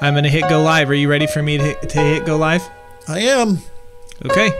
I'm gonna hit go live. Are you ready for me to hit, to hit go live? I am. Okay.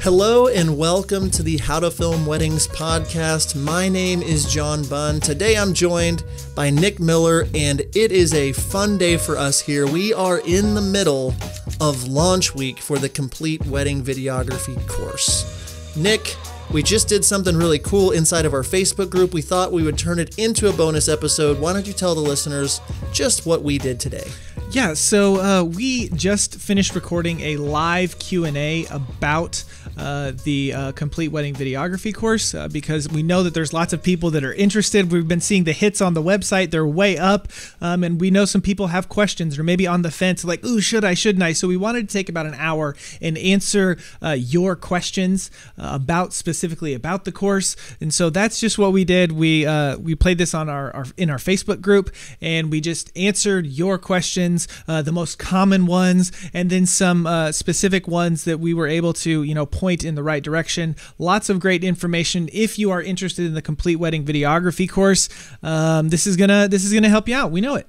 Hello and welcome to the How to Film Weddings podcast. My name is John Bunn. Today I'm joined by Nick Miller, and it is a fun day for us here. We are in the middle of launch week for the complete wedding videography course. Nick, we just did something really cool inside of our Facebook group. We thought we would turn it into a bonus episode. Why don't you tell the listeners just what we did today? Yeah, so uh, we just finished recording a live Q and A about uh, the uh, complete wedding videography course uh, because we know that there's lots of people that are interested. We've been seeing the hits on the website; they're way up, um, and we know some people have questions or maybe on the fence, like, "Ooh, should I? Shouldn't I?" So we wanted to take about an hour and answer uh, your questions uh, about specifically about the course, and so that's just what we did. We we played this on our, our in our Facebook group, and we just answered your questions, the most common ones, and then some specific ones that we were able to, you know point in the right direction. Lots of great information. If you are interested in the complete wedding videography course, um, this is gonna this is gonna help you out. We know it.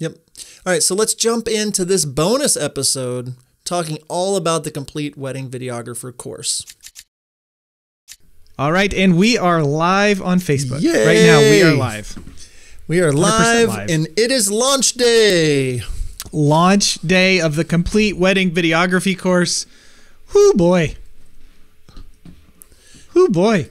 Yep. All right, so let's jump into this bonus episode talking all about the complete wedding videographer course. All right, and we are live on Facebook. Yay! Right now, we are live. We are live, live. and it is launch day. Launch day of the complete wedding videography course. Whoo boy. Whoo boy.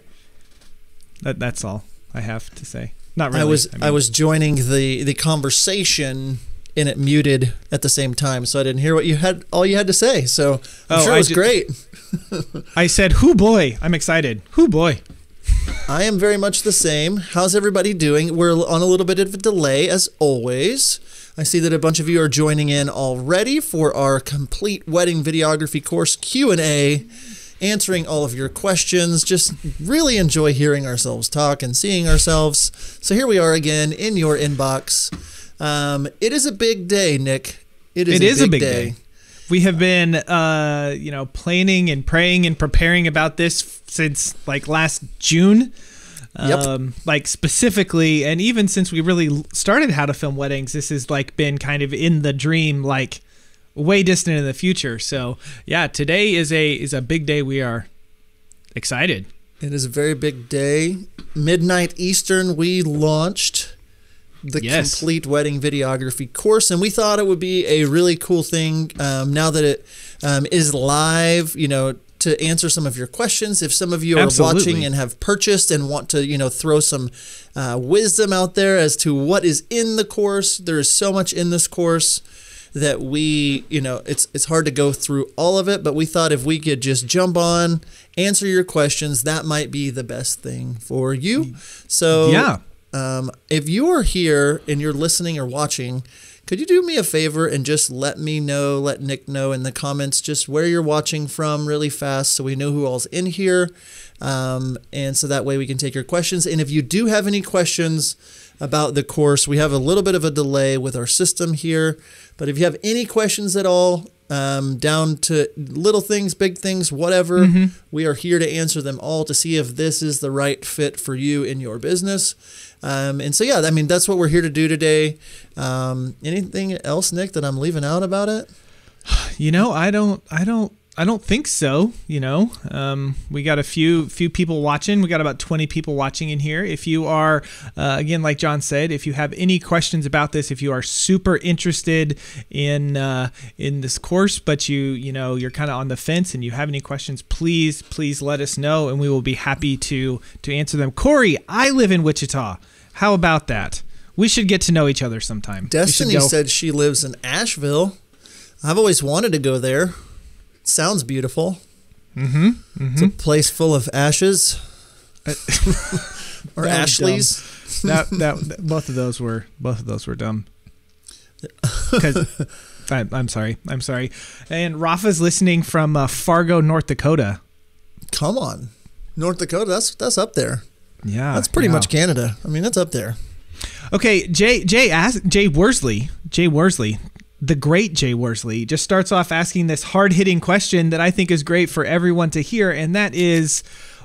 That that's all I have to say. Not really. I was mean, I was joining the the conversation and it muted at the same time, so I didn't hear what you had all you had to say. So I'm Oh, sure it I was ju- great. I said, "Whoo boy." I'm excited. Whoo boy. I am very much the same. How's everybody doing? We're on a little bit of a delay as always. I see that a bunch of you are joining in already for our complete wedding videography course Q&A, answering all of your questions. Just really enjoy hearing ourselves talk and seeing ourselves. So here we are again in your inbox. Um, it is a big day, Nick. It is, It a, is big a big day. day. We have been, uh, you know, planning and praying and preparing about this f- since like last June. Yep. Um, like specifically, and even since we really started How to Film Weddings, this has like been kind of in the dream, like way distant in the future. So yeah, today is a is a big day. We are excited. It is a very big day. Midnight Eastern, we launched the Yes. complete wedding videography course, and we thought it would be a really cool thing um, now that it um, is live. You know, to answer some of your questions. If some of you are Absolutely. watching and have purchased and want to, you know, throw some uh, wisdom out there as to what is in the course, there is so much in this course that we, you know, it's it's hard to go through all of it, but we thought if we could just jump on, answer your questions, that might be the best thing for you. So Yeah. um, if you're here and you're listening or watching, could you do me a favor and just let me know, let Nick know in the comments just where you're watching from really fast so we know who all's in here. Um, and so that way we can take your questions. And if you do have any questions about the course, we have a little bit of a delay with our system here. But if you have any questions at all, um, down to little things, big things, whatever, we are here to answer them all to see if this is the right fit for you in your business. Um, and so, yeah, I mean, that's what we're here to do today. Um, anything else, Nick, that I'm leaving out about it? You know, I don't, I don't, I don't think so. You know, um, we got a few few people watching. We got about twenty people watching in here. If you are, uh, again, like John said, if you have any questions about this, if you are super interested in uh, in this course, but you you know you're kind of on the fence and you have any questions, please please let us know, and we will be happy to to answer them. Corey, I live in Wichita. How about that? We should get to know each other sometime. Destiny said she lives in Asheville. I've always wanted to go there. Sounds beautiful. Mm-hmm. It's a place full of ashes. or Ashleys. that, that that- both of those were both of those were dumb. 'Cause- I, I'm sorry. I'm sorry. And Rafa's listening from uh, Fargo, North Dakota. Come on. North Dakota, that's that's up there. Yeah, That's pretty yeah. much Canada. I mean, that's up there. Okay, Jay Jay asked Jay Worsley. Jay Worsley the great Jay Worsley just starts off asking this hard hitting question that I think is great for everyone to hear, and that is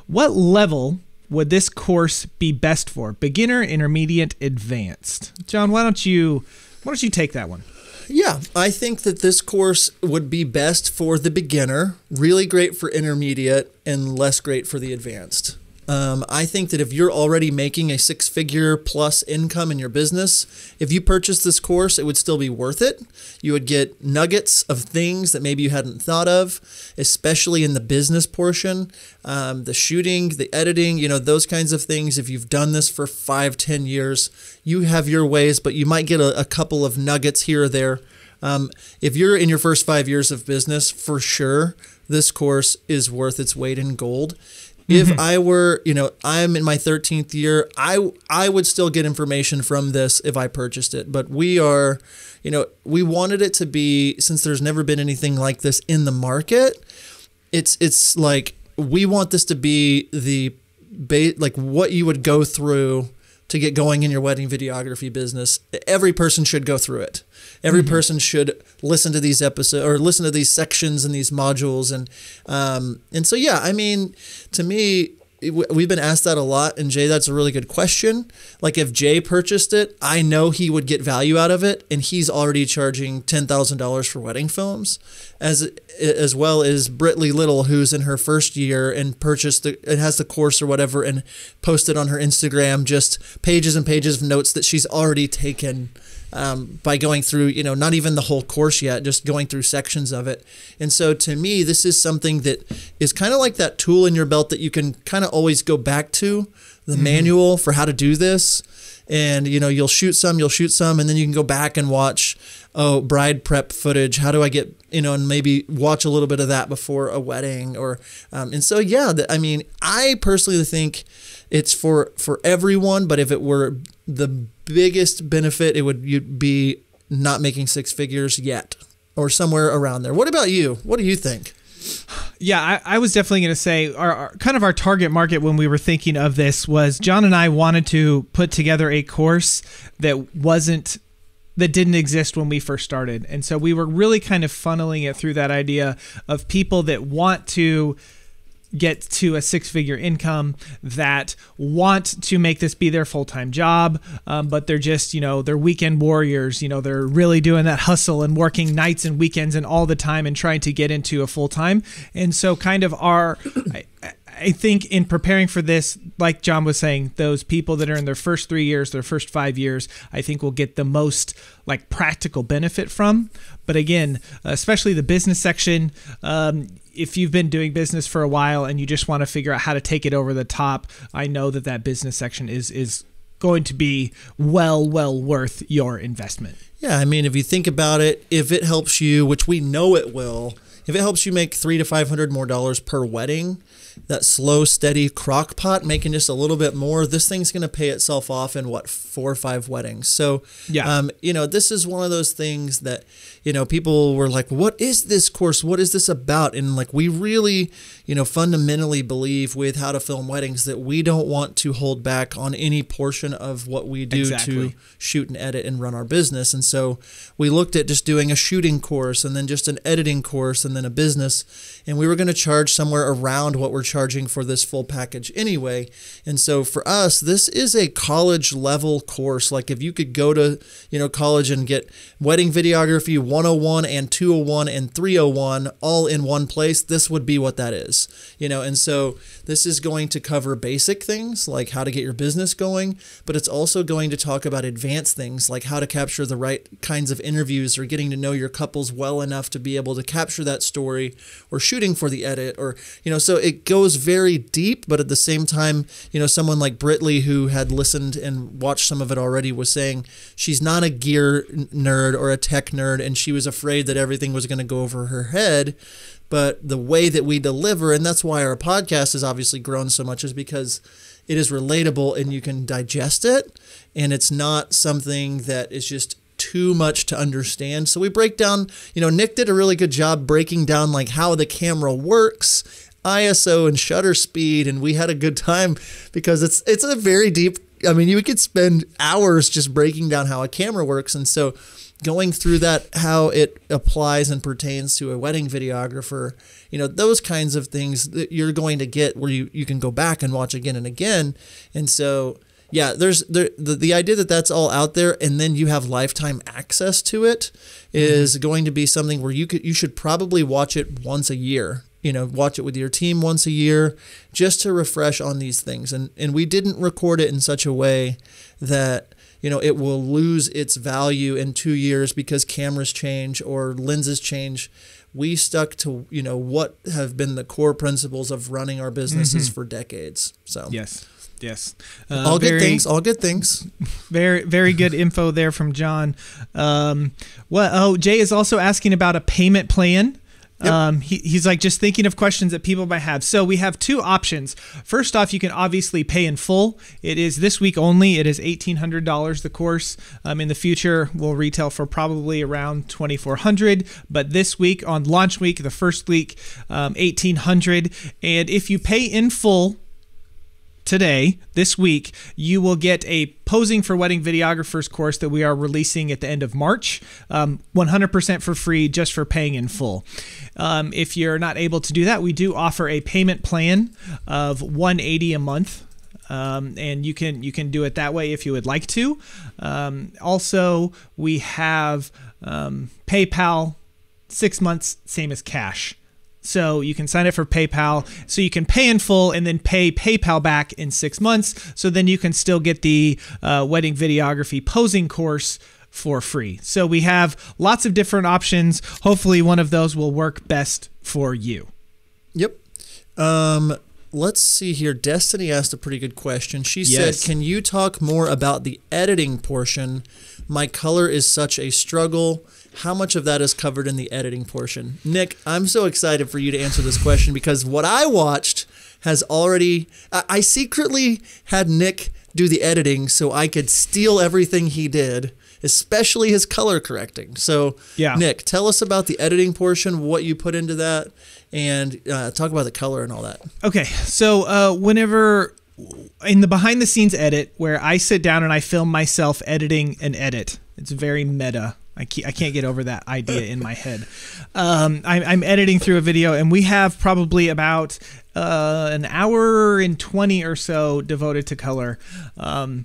what level would this course be best for? Beginner, intermediate, advanced? John, why don't you why don't you take that one? Yeah, I think that this course would be best for the beginner, really great for intermediate, and less great for the advanced. Um, I think that if you're already making a six figure plus income in your business, if you purchase this course, it would still be worth it. You would get nuggets of things that maybe you hadn't thought of, especially in the business portion, um, the shooting, the editing, you know, those kinds of things. If you've done this for five, ten years, you have your ways, but you might get a, a couple of nuggets here or there. Um, if you're in your first five years of business, for sure, this course is worth its weight in gold if mm-hmm. I were, you know, I'm in my 13th year, I I would still get information from this if I purchased it. But we are, you know, we wanted it to be since there's never been anything like this in the market. It's it's like we want this to be the ba- like what you would go through to get going in your wedding videography business. Every person should go through it. Every mm-hmm. person should listen to these episodes or listen to these sections and these modules and um, and so yeah, I mean, to me, we've been asked that a lot and jay that's a really good question. Like if jay purchased it i know he would get value out of it and he's already charging $10000 for wedding films as as well as britley little who's in her first year and purchased the and has the course or whatever and posted on her instagram just pages and pages of notes that she's already taken um, by going through, you know, not even the whole course yet, just going through sections of it. And so to me, this is something that is kind of like that tool in your belt that you can kind of always go back to the mm-hmm. manual for how to do this. And, you know, you'll shoot some, you'll shoot some, and then you can go back and watch, oh, bride prep footage. How do I get, you know, and maybe watch a little bit of that before a wedding or, um, and so, yeah, the, I mean, I personally think it's for, for everyone, but if it were the biggest benefit it would be not making six figures yet or somewhere around there. What about you? What do you think? Yeah, I, I was definitely going to say our, our, kind of our target market when we were thinking of this was John and I wanted to put together a course that wasn't that didn't exist when we first started. And so we were really kind of funneling it through that idea of people that want to get to a six figure income that want to make this be their full time job, um, but they're just, you know, they're weekend warriors. You know, they're really doing that hustle and working nights and weekends and all the time and trying to get into a full time. And so, kind of, our. I, I think in preparing for this, like John was saying, those people that are in their first three years, their first five years, I think will get the most like practical benefit from. But again, especially the business section, um, if you've been doing business for a while and you just want to figure out how to take it over the top, I know that that business section is is going to be well well worth your investment. Yeah, I mean if you think about it, if it helps you, which we know it will, if it helps you make 3 to 500 more dollars per wedding, that slow, steady crock pot, making just a little bit more, this thing's going to pay itself off in what, four or five weddings. So, yeah. Um, you know, this is one of those things that, you know, people were like, what is this course? What is this about? And like, we really, you know, fundamentally believe with how to film weddings that we don't want to hold back on any portion of what we do exactly. to shoot and edit and run our business. And so we looked at just doing a shooting course and then just an editing course and then a business. And we were going to charge somewhere around what we're charging for this full package anyway. And so for us, this is a college level course. Like if you could go to, you know, college and get wedding videography 101 and 201 and 301 all in one place, this would be what that is. You know, and so this is going to cover basic things like how to get your business going, but it's also going to talk about advanced things like how to capture the right kinds of interviews or getting to know your couples well enough to be able to capture that story or shooting for the edit or, you know, so it goes very deep, but at the same time, you know, someone like Britley who had listened and watched some of it already was saying she's not a gear nerd or a tech nerd, and she was afraid that everything was going to go over her head. But the way that we deliver, and that's why our podcast has obviously grown so much, is because it is relatable and you can digest it, and it's not something that is just too much to understand. So we break down, you know, Nick did a really good job breaking down like how the camera works ISO and shutter speed, and we had a good time because it's it's a very deep. I mean, you could spend hours just breaking down how a camera works, and so going through that, how it applies and pertains to a wedding videographer, you know, those kinds of things that you're going to get where you, you can go back and watch again and again. And so, yeah, there's there, the, the idea that that's all out there and then you have lifetime access to it is mm-hmm. going to be something where you could you should probably watch it once a year you know watch it with your team once a year just to refresh on these things and and we didn't record it in such a way that you know it will lose its value in 2 years because cameras change or lenses change we stuck to you know what have been the core principles of running our businesses mm-hmm. for decades so yes Yes. Uh, all very, good things. All good things. Very, very good info there from John. Um, well, oh, Jay is also asking about a payment plan. Yep. Um, he, he's like just thinking of questions that people might have. So we have two options. First off, you can obviously pay in full. It is this week only. It is eighteen hundred dollars. The course um, in the future will retail for probably around twenty four hundred. But this week on launch week, the first week, um, eighteen hundred. And if you pay in full today, this week, you will get a posing for wedding videographers course that we are releasing at the end of March, um, 100% for free, just for paying in full. Um, if you're not able to do that, we do offer a payment plan of 180 a month. Um, and you can you can do it that way if you would like to. Um, also, we have um, PayPal, six months, same as cash. So you can sign up for PayPal. So you can pay in full and then pay PayPal back in six months. So then you can still get the uh, wedding videography posing course for free. So we have lots of different options. Hopefully, one of those will work best for you. Yep. Um, let's see here. Destiny asked a pretty good question. She yes. said, Can you talk more about the editing portion? My color is such a struggle how much of that is covered in the editing portion? Nick, I'm so excited for you to answer this question because what I watched has already. I secretly had Nick do the editing so I could steal everything he did, especially his color correcting. So, yeah. Nick, tell us about the editing portion, what you put into that, and uh, talk about the color and all that. Okay, so uh, whenever in the behind the scenes edit where I sit down and I film myself editing an edit. It's very meta. I can't, get over that idea in my head. Um, I'm, I'm, editing through a video, and we have probably about uh, an hour and 20 or so devoted to color. Um,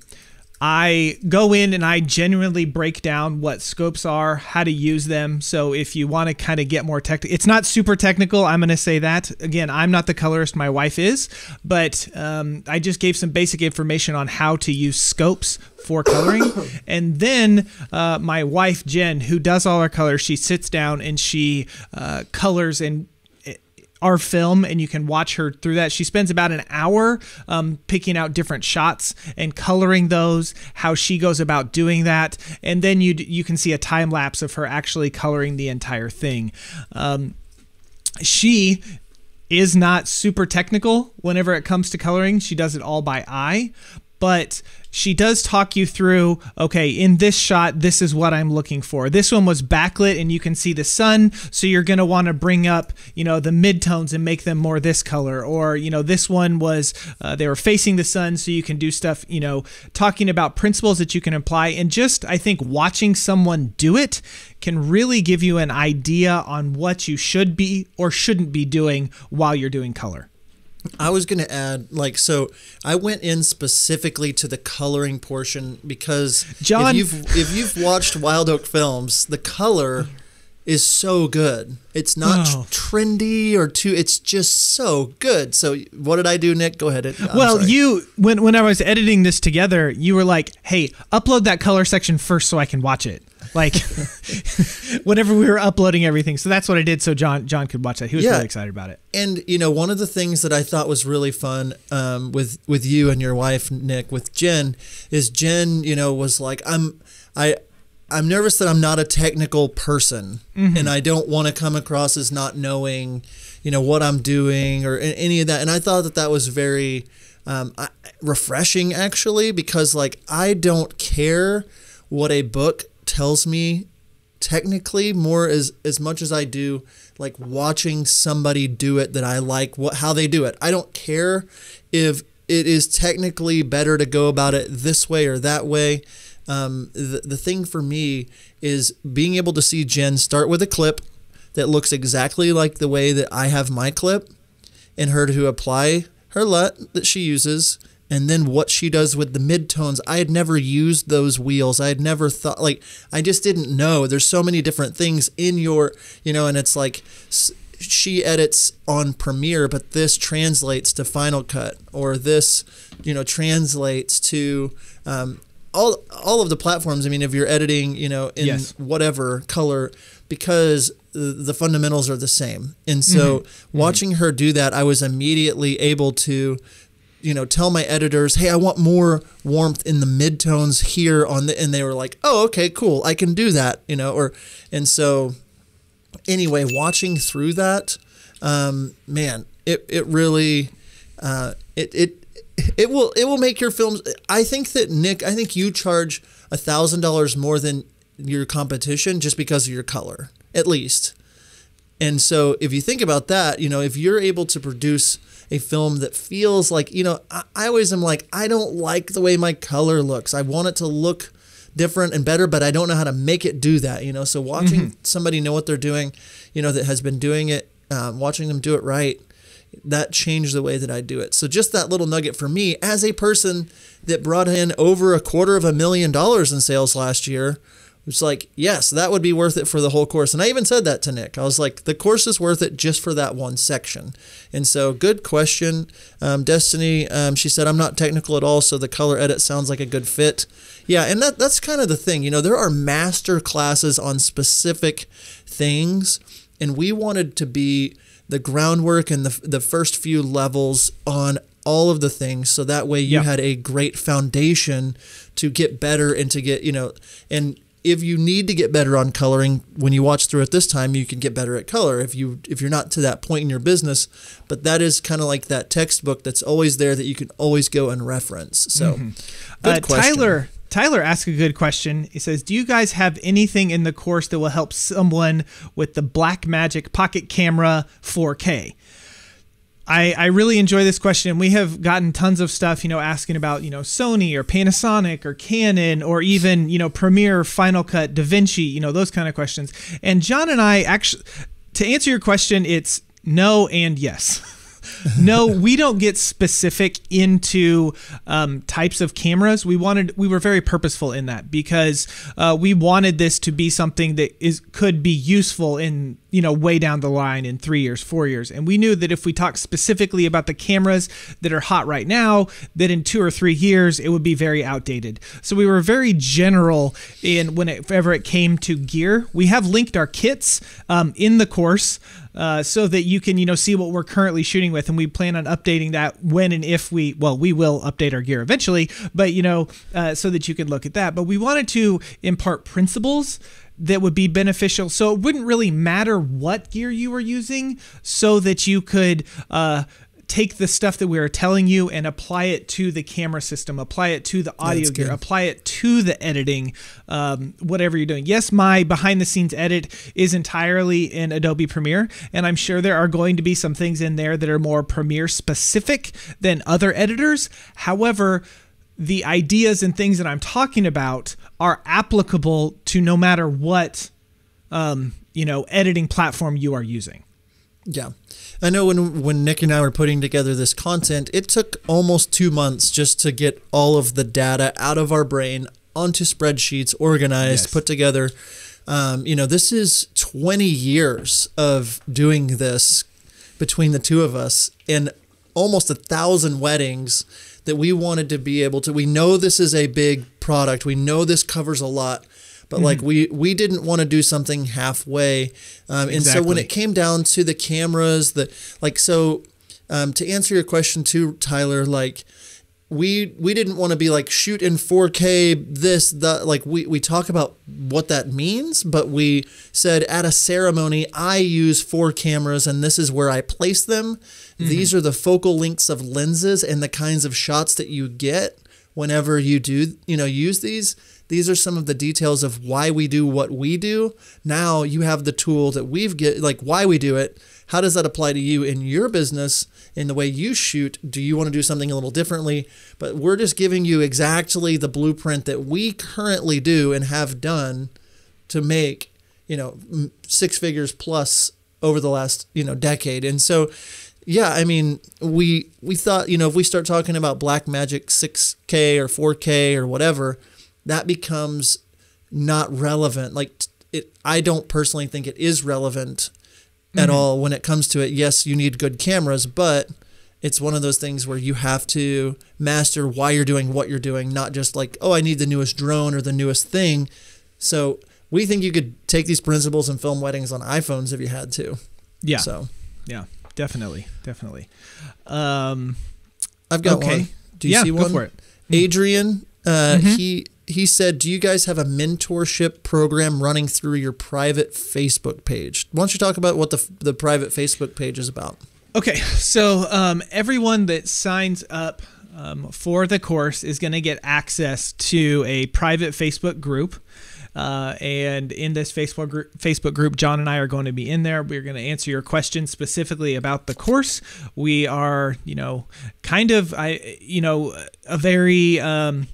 I go in and I genuinely break down what scopes are, how to use them. So if you want to kind of get more technical, it's not super technical. I'm going to say that again. I'm not the colorist; my wife is, but um, I just gave some basic information on how to use scopes for coloring. and then uh, my wife Jen, who does all our colors, she sits down and she uh, colors and our film and you can watch her through that. She spends about an hour um, picking out different shots and coloring those, how she goes about doing that. And then you, you can see a time lapse of her actually coloring the entire thing. Um, she is not super technical whenever it comes to coloring. She does it all by eye, but she does talk you through okay in this shot this is what i'm looking for. This one was backlit and you can see the sun so you're going to want to bring up you know the midtones and make them more this color. Or you know this one was uh, they were facing the sun so you can do stuff you know talking about principles that you can apply. And just i think watching someone do it can really give you an idea on what you should be or shouldn't be doing while you're doing color I was going to add, like, so I went in specifically to the coloring portion because John, if you've if you've watched Wild Oak films, the color is so good. It's not oh. trendy or too. It's just so good. So what did I do, Nick? Go ahead. I'm well, sorry. you when when I was editing this together, you were like, "Hey, upload that color section first so I can watch it." Like whenever we were uploading everything. So that's what I did so John John could watch that. He was yeah. really excited about it. And you know, one of the things that I thought was really fun um, with with you and your wife Nick with Jen is Jen, you know, was like I'm I I'm nervous that I'm not a technical person mm-hmm. and I don't want to come across as not knowing, you know, what I'm doing or any of that. And I thought that that was very um, refreshing actually because like I don't care what a book tells me technically more as as much as I do like watching somebody do it that I like what how they do it. I don't care if it is technically better to go about it this way or that way. um, the, the thing for me is being able to see Jen start with a clip that looks exactly like the way that I have my clip and her to apply her LUT that she uses and then what she does with the midtones. I had never used those wheels. I had never thought like I just didn't know. There's so many different things in your, you know, and it's like she edits on Premiere, but this translates to Final Cut, or this, you know, translates to um, all all of the platforms. I mean, if you're editing, you know, in Yes. whatever color, because the the fundamentals are the same. And so, watching her do that, I was immediately able to. You know, tell my editors, hey, I want more warmth in the midtones here on the, and they were like, oh, okay, cool, I can do that. You know, or, and so anyway, watching through that, um, man, it it really, uh, it it it will it will make your films. I think that Nick, I think you charge a thousand dollars more than your competition just because of your color, at least. And so, if you think about that, you know, if you're able to produce a film that feels like, you know, I, I always am like, I don't like the way my color looks. I want it to look different and better, but I don't know how to make it do that, you know. So, watching somebody know what they're doing, you know, that has been doing it, um, watching them do it right, that changed the way that I do it. So, just that little nugget for me as a person that brought in over a quarter of a million dollars in sales last year it's like, yes, that would be worth it for the whole course. And I even said that to Nick. I was like, the course is worth it just for that one section. And so, good question. Um, Destiny, um, she said, I'm not technical at all, so the color edit sounds like a good fit. Yeah, and that, that's kind of the thing. You know, there are master classes on specific things, and we wanted to be the groundwork and the, the first few levels on all of the things so that way you Yeah. had a great foundation to get better and to get you know and if you need to get better on coloring when you watch through it this time you can get better at color if you if you're not to that point in your business but that is kind of like that textbook that's always there that you can always go and reference so good Uh, question. Tyler Tyler asked a good question. He says, "Do you guys have anything in the course that will help someone with the Blackmagic Pocket Camera 4K?" I, I really enjoy this question. We have gotten tons of stuff, you know, asking about, you know, Sony or Panasonic or Canon or even, you know, Premiere, Final Cut, DaVinci, you know, those kind of questions. And John and I actually, to answer your question, it's no and yes. no, we don't get specific into um, types of cameras. We wanted, we were very purposeful in that because uh, we wanted this to be something that is could be useful in you know way down the line in three years, four years, and we knew that if we talked specifically about the cameras that are hot right now, that in two or three years it would be very outdated. So we were very general in whenever it came to gear. We have linked our kits um, in the course uh, so that you can you know see what we're currently shooting with. And we plan on updating that when and if we well we will update our gear eventually but you know uh, so that you can look at that. But we wanted to impart principles that would be beneficial. So it wouldn't really matter what gear you were using so that you could uh, take the stuff that we are telling you and apply it to the camera system apply it to the audio gear apply it to the editing, um, whatever you're doing. Yes, my behind the scenes edit is entirely in Adobe Premiere, and I'm sure there are going to be some things in there that are more Premiere specific than other editors. However, the ideas and things that I'm talking about are applicable to no matter what um, you know editing platform you are using. Yeah. I know when when Nick and I were putting together this content, it took almost 2 months just to get all of the data out of our brain onto spreadsheets, organized, Yes. put together. Um, you know, this is 20 years of doing this between the two of us and almost a thousand weddings that we wanted to be able to we know this is a big product we know this covers a lot but like we we didn't want to do something halfway um, and so when it came down to the cameras that like so um, to answer your question too tyler like we we didn't want to be like shoot in 4K this that like we we talk about what that means but we said at a ceremony I use four cameras and this is where I place them. These are the focal lengths of lenses and the kinds of shots that you get whenever you do you know use these these are some of the details of why we do what we do. Now you have the tool that we've get like why we do it. How does that apply to you in your business in the way you shoot? Do you want to do something a little differently? But we're just giving you exactly the blueprint that we currently do and have done to make, you know, six figures plus over the last, you know, decade. And so yeah, I mean, we we thought, you know, if we start talking about Blackmagic 6K or 4K or whatever, that becomes not relevant. Like it I don't personally think it is relevant at mm-hmm. all when it comes to it. Yes, you need good cameras, but it's one of those things where you have to master why you're doing what you're doing, not just like, oh, I need the newest drone or the newest thing. So we think you could take these principles and film weddings on iPhones if you had to. Yeah. So yeah definitely, definitely. Um, I've got okay. one. Do you yeah, see one? Go for it. Adrian, uh, mm-hmm. he he said, "Do you guys have a mentorship program running through your private Facebook page? Why don't you talk about what the the private Facebook page is about?" Okay, so um, everyone that signs up um, for the course is going to get access to a private Facebook group. Uh, and in this Facebook group, Facebook group, John and I are going to be in there. We're going to answer your questions specifically about the course. We are, you know, kind of, I, you know, a very. Um,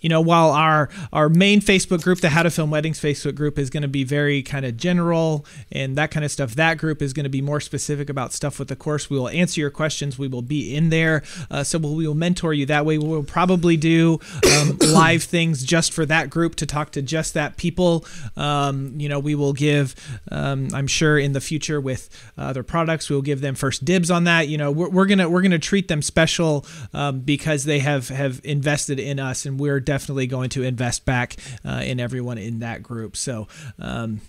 you know, while our our main Facebook group, the How to Film Weddings Facebook group, is going to be very kind of general and that kind of stuff, that group is going to be more specific about stuff with the course. We will answer your questions. We will be in there, uh, so we'll, we will mentor you that way. We will probably do um, live things just for that group to talk to just that people. Um, you know, we will give, um, I'm sure, in the future with other products, we will give them first dibs on that. You know, we're, we're gonna we're gonna treat them special um, because they have have invested in us, and we're definitely going to invest back uh, in everyone in that group. So. Um,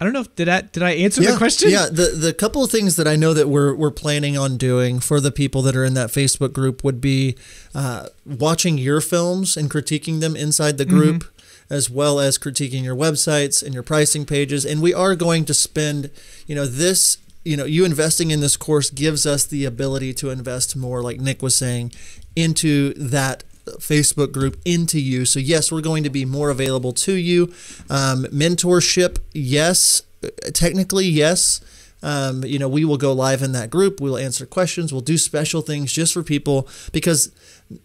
I don't know. Did I did I answer yeah, the question? Yeah. The the couple of things that I know that we're we're planning on doing for the people that are in that Facebook group would be uh, watching your films and critiquing them inside the group. Mm-hmm as well as critiquing your websites and your pricing pages. And we are going to spend, you know, this, you know, you investing in this course gives us the ability to invest more, like Nick was saying, into that Facebook group into you. So, yes, we're going to be more available to you. Um, mentorship, yes. Technically, yes. Um, you know, we will go live in that group. We'll answer questions. We'll do special things just for people because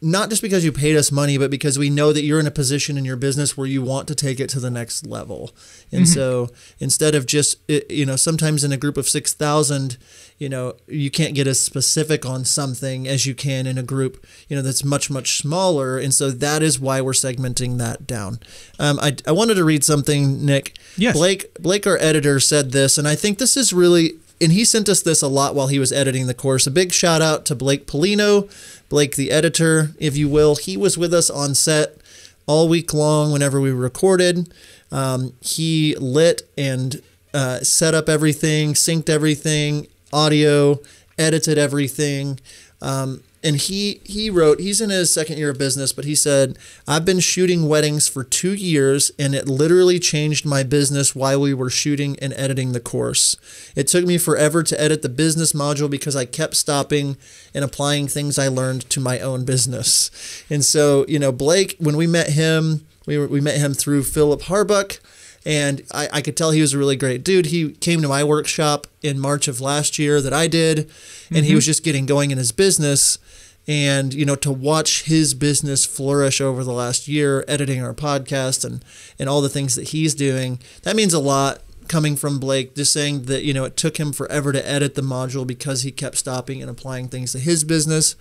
not just because you paid us money, but because we know that you're in a position in your business where you want to take it to the next level. And mm-hmm. so instead of just, you know, sometimes in a group of 6,000, you know, you can't get as specific on something as you can in a group, you know, that's much, much smaller. And so that is why we're segmenting that down. Um, I, I wanted to read something, Nick. Yes. Blake, Blake, our editor, said this, and I think this is really and he sent us this a lot while he was editing the course. A big shout out to Blake Polino, Blake the editor, if you will. He was with us on set all week long whenever we recorded. Um, he lit and uh, set up everything, synced everything, audio, edited everything. Um, and he he wrote he's in his second year of business but he said i've been shooting weddings for two years and it literally changed my business while we were shooting and editing the course. It took me forever to edit the business module because i kept stopping and applying things i learned to my own business. And so you know blake when we met him we, were, we met him through philip harbuck and I, I, could tell he was a really great dude. He came to my workshop in March of last year that I did, and mm-hmm. he was just getting going in his business and you know to watch his business flourish over the last year editing our podcast and and all the things that he's doing that means a lot coming from Blake just saying that you know it took him forever to edit the module because he kept stopping and applying things to his business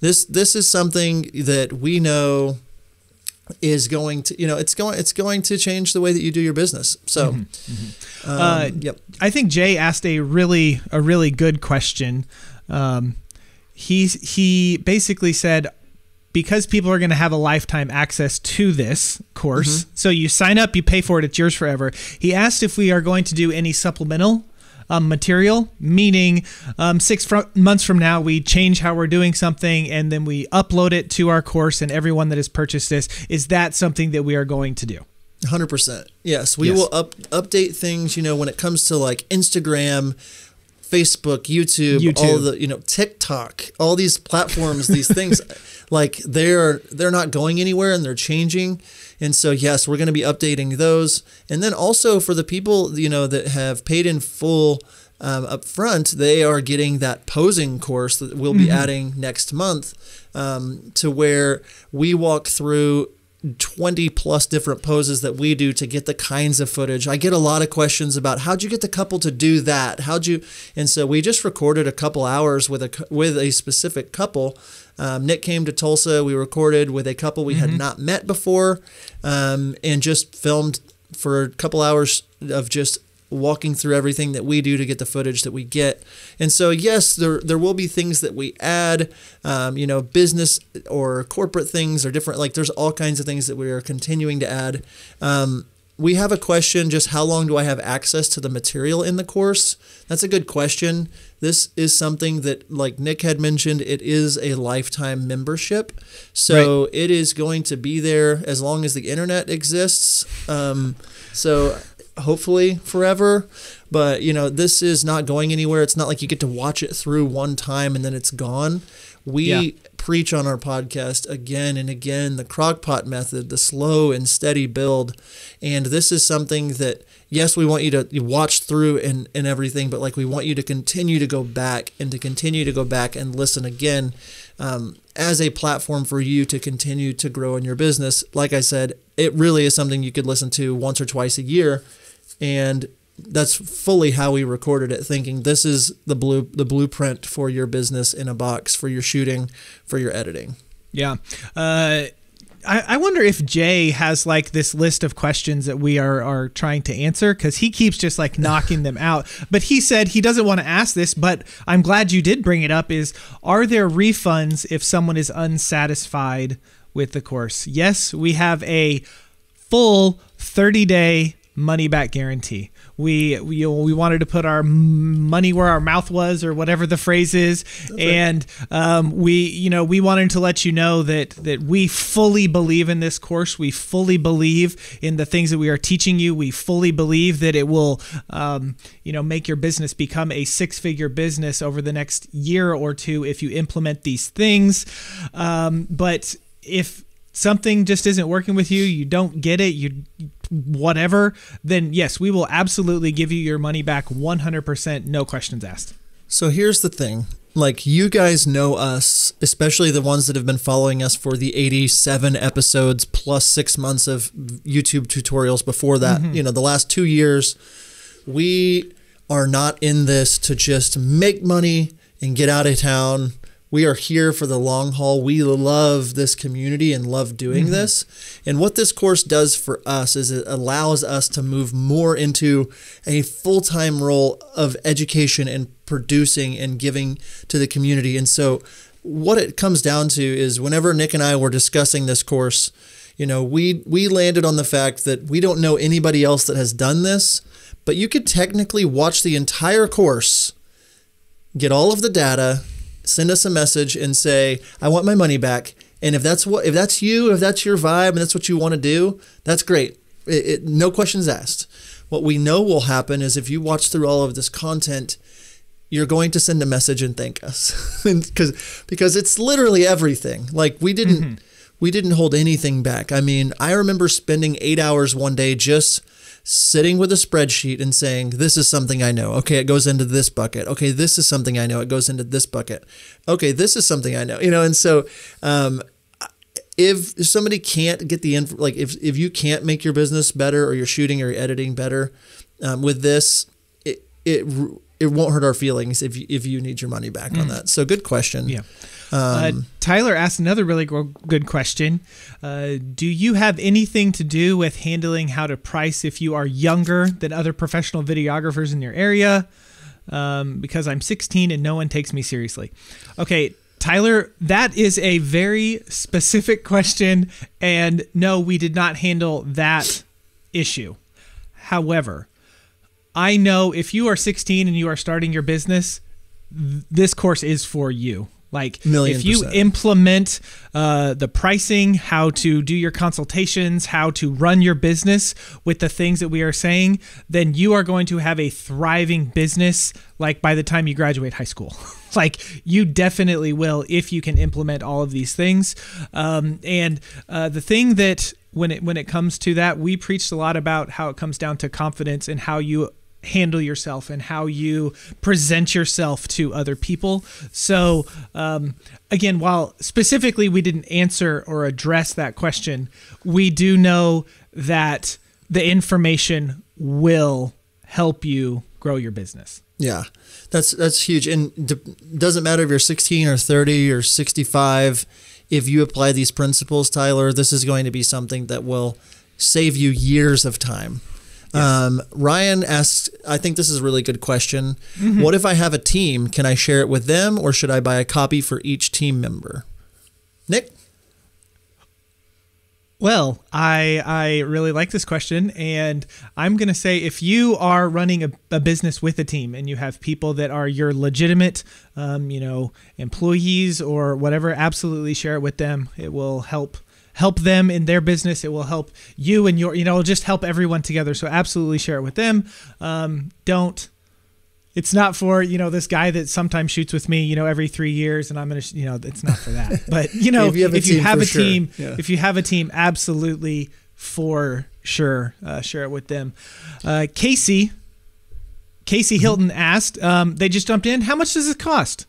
this this is something that we know is going to you know it's going it's going to change the way that you do your business so mm-hmm. Mm-hmm. Um, uh, yep i think jay asked a really a really good question um, he he basically said because people are going to have a lifetime access to this course, mm-hmm. so you sign up, you pay for it, it's yours forever. He asked if we are going to do any supplemental um, material, meaning um, six fr- months from now, we change how we're doing something and then we upload it to our course, and everyone that has purchased this is that something that we are going to do? 100%. Yes, we yes. will up, update things, you know, when it comes to like Instagram Facebook, YouTube, YouTube. all the you know TikTok, all these platforms, these things, like they're they're not going anywhere and they're changing. And so yes, we're going to be updating those. And then also for the people you know that have paid in full um, up front, they are getting that posing course that we'll be adding next month um, to where we walk through 20 plus different poses that we do to get the kinds of footage. I get a lot of questions about how'd you get the couple to do that? How'd you? And so we just recorded a couple hours with a with a specific couple. Um, Nick came to Tulsa. We recorded with a couple we had not met before, um, and just filmed for a couple hours of just walking through everything that we do to get the footage that we get. And so, yes, there there will be things that we add, um, you know, business or corporate things or different. Like there's all kinds of things that we are continuing to add. Um, we have a question just how long do I have access to the material in the course? That's a good question. This is something that, like Nick had mentioned, it is a lifetime membership. So it is going to be there as long as the internet exists. Um, so hopefully forever. But you know, this is not going anywhere. It's not like you get to watch it through one time and then it's gone. We Yeah. preach on our podcast again and again the crockpot method, the slow and steady build. And this is something that yes, we want you to watch through and, and everything, but like we want you to continue to go back and to continue to go back and listen again um, as a platform for you to continue to grow in your business. Like I said, it really is something you could listen to once or twice a year. And that's fully how we recorded it thinking this is the blue the blueprint for your business in a box for your shooting for your editing Yeah. Uh, I, I wonder if Jay has like this list of questions that we are, are trying to answer because he keeps just like knocking them out. But he said he doesn't want to ask this, but I'm glad you did bring it up. Is are there refunds if someone is unsatisfied with the course? Yes, we have a full 30 day money back guarantee. We we, we wanted to put our money where our mouth was, or whatever the phrase is, and um, we you know we wanted to let you know that that we fully believe in this course. We fully believe in the things that we are teaching you. We fully believe that it will um, you know make your business become a six figure business over the next year or two if you implement these things. Um, but if something just isn't working with you, you don't get it, you whatever, then yes, we will absolutely give you your money back 100%, no questions asked. so here's the thing like you guys know us especially the ones that have been following us for the 87 episodes plus six months of youtube tutorials before that mm-hmm. you know the last two years we are not in this to just make money and get out of town. We are here for the long haul. We love this community and love doing mm-hmm. this. And what this course does for us is it allows us to move more into a full time role of education and producing and giving to the community. And so, what it comes down to is whenever Nick and I were discussing this course, you know, we we landed on the fact that we don't know anybody else that has done this, but you could technically watch the entire course, get all of the data, send us a message and say, "I want my money back." And if that's what if that's you, if that's your vibe and that's what you want to do, that's great. It, it, no questions asked. What we know will happen is if you watch through all of this content, you're going to send a message and thank us because because it's literally everything like we didn't mm-hmm. we didn't hold anything back i mean i remember spending eight hours one day just sitting with a spreadsheet and saying this is something i know okay it goes into this bucket okay this is something i know it goes into this bucket okay this is something i know you know and so um, if somebody can't get the info, like if, if you can't make your business better or your shooting or your editing better um, with this, it, it it won't hurt our feelings if you, if you need your money back on that. So good question. Yeah. Uh, Tyler asked another really good question. Uh, do you have anything to do with handling how to price if you are younger than other professional videographers in your area? Um, because I'm 16 and no one takes me seriously. Okay, Tyler, that is a very specific question. And no, we did not handle that issue. However, I know if you are 16 and you are starting your business, th- this course is for you. Like Million if you percent. implement uh, the pricing, how to do your consultations, how to run your business with the things that we are saying, then you are going to have a thriving business. Like by the time you graduate high school, like you definitely will if you can implement all of these things. Um, and uh, the thing that when it when it comes to that, we preached a lot about how it comes down to confidence and how you handle yourself and how you present yourself to other people. So, um, again, while specifically we didn't answer or address that question, we do know that the information will help you grow your business. Yeah, that's that's huge, and doesn't matter if you're 16 or 30 or 65. If you apply these principles, Tyler, this is going to be something that will save you years of time. Um, Ryan asks, I think this is a really good question. What if I have a team? Can I share it with them, or should I buy a copy for each team member? Nick, Well, I I really like this question, and I'm gonna say if you are running a, a business with a team and you have people that are your legitimate, um, you know, employees or whatever, absolutely share it with them. It will help help them in their business. It will help you and your, you know, it'll just help everyone together. So absolutely share it with them. Um, don't it's not for you know this guy that sometimes shoots with me you know every three years and i'm gonna sh- you know it's not for that but you know If you have a if you team, have a sure. Yeah. if you have a team absolutely for sure uh, share it with them uh, casey casey hilton asked um, they just jumped in how much does it cost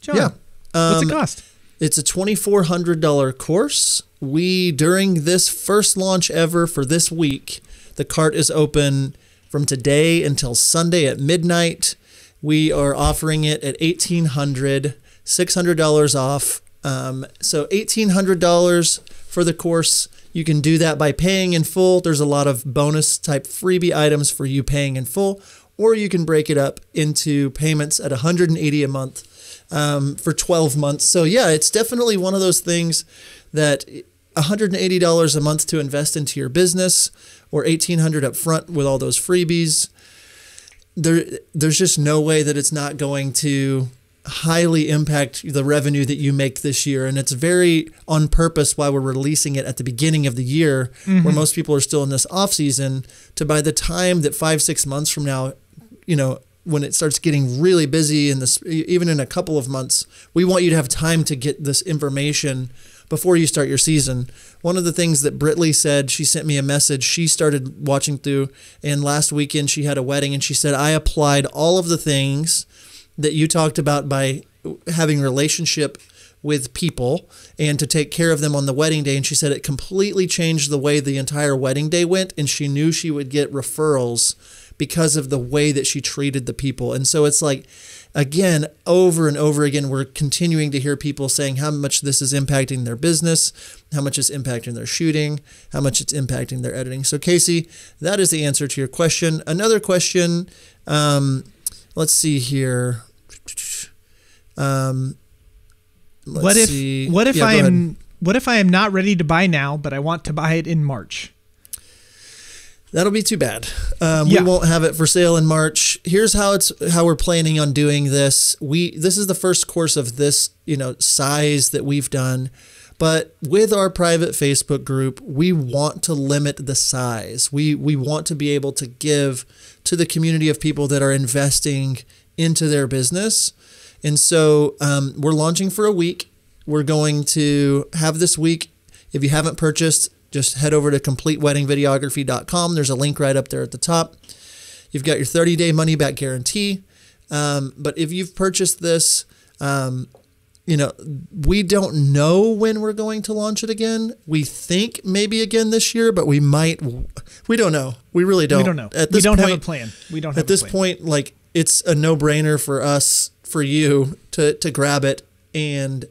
John, Yeah. what's Um, it cost It's a $2,400 course. We, during this first launch ever for this week, the cart is open from today until Sunday at midnight. We are offering it at $1,800, $600 off. Um, so $1,800 for the course. You can do that by paying in full. There's a lot of bonus type freebie items for you paying in full, or you can break it up into payments at 180 a month um, for 12 months. So yeah, it's definitely one of those things that $180 a month to invest into your business or 1800 up front with all those freebies. There, there's just no way that it's not going to highly impact the revenue that you make this year. And it's very on purpose why we're releasing it at the beginning of the year where mm-hmm. most people are still in this off season to by the time that five, six months from now, you know, when it starts getting really busy in this, even in a couple of months, we want you to have time to get this information before you start your season. One of the things that Britley said, she sent me a message. She started watching through, and last weekend she had a wedding, and she said, I applied all of the things that you talked about by having relationship with people and to take care of them on the wedding day and she said it completely changed the way the entire wedding day went and she knew she would get referrals because of the way that she treated the people and so it's like again over and over again we're continuing to hear people saying how much this is impacting their business how much it's impacting their shooting how much it's impacting their editing. So casey that is the answer to your question. Another question um, let's see here. Um, let's what if see. what if Yeah, i am what if i am not ready to buy now but i want to buy it in march That'll be too bad. Um, Yeah. We won't have it for sale in March. Here's how it's how we're planning on doing this. We this is the first course of this you know size that we've done, but with our private Facebook group, we want to limit the size. We we want to be able to give to the community of people that are investing into their business, and so um, we're launching for a week. We're going to have this week. If you haven't purchased, just head over to completeweddingvideography.com. There's a link right up there at the top. You've got your 30 day money back guarantee. Um, but if you've purchased this, um, you know, we don't know when we're going to launch it again. We think maybe again this year, but we might. We don't know. We really don't. we don't know At we this don't point, have a plan we don't have at this point, like it's a no brainer for us, for you to to grab it and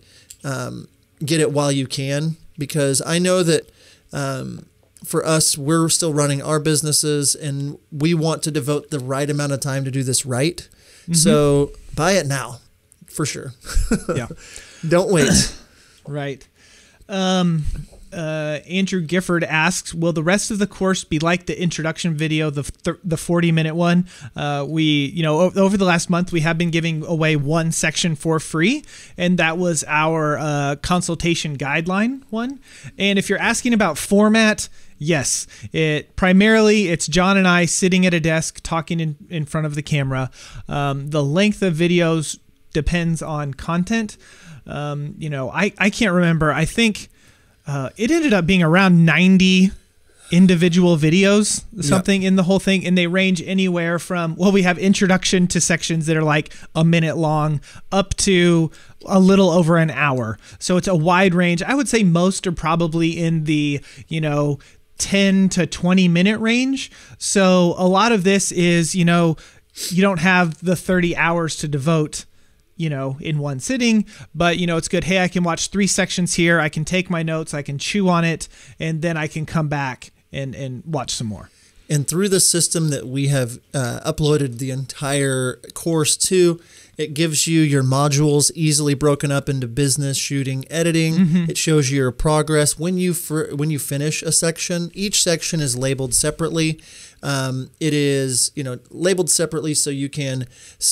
um, get it while you can, because I know that um, for us, we're still running our businesses and we want to devote the right amount of time to do this right. Mm-hmm. So buy it now, for sure. yeah Don't wait. Right. Um, uh, Andrew Gifford asks, "Will the rest of the course be like the introduction video, the th- the 40 minute one? Uh, we, you know, over the last month, we have been giving away one section for free, and that was our uh, consultation guideline one. And if you're asking about format." Yes, it primarily it's John and I sitting at a desk talking in, in front of the camera. Um, the length of videos depends on content. Um, you know, I, I can't remember. I think uh, it ended up being around 90 individual videos, something in the whole thing. And they range anywhere from, well, we have introduction to sections that are like a minute long up to a little over an hour. So it's a wide range. I would say most are probably in the, you know, 10 to 20 minute range. So a lot of this is, you know, you don't have the 30 hours to devote you know, in one sitting, but you know, it's good. Hey, I can watch three sections here. I can take my notes, I can chew on it, and then I can come back and and watch some more. And through the system that we have uh, uploaded the entire course to, it gives you your modules easily broken up into business, shooting, editing. Mm-hmm. It shows you your progress when you when you finish a section. Each section is labeled separately. Um, it is you know labeled separately so you can,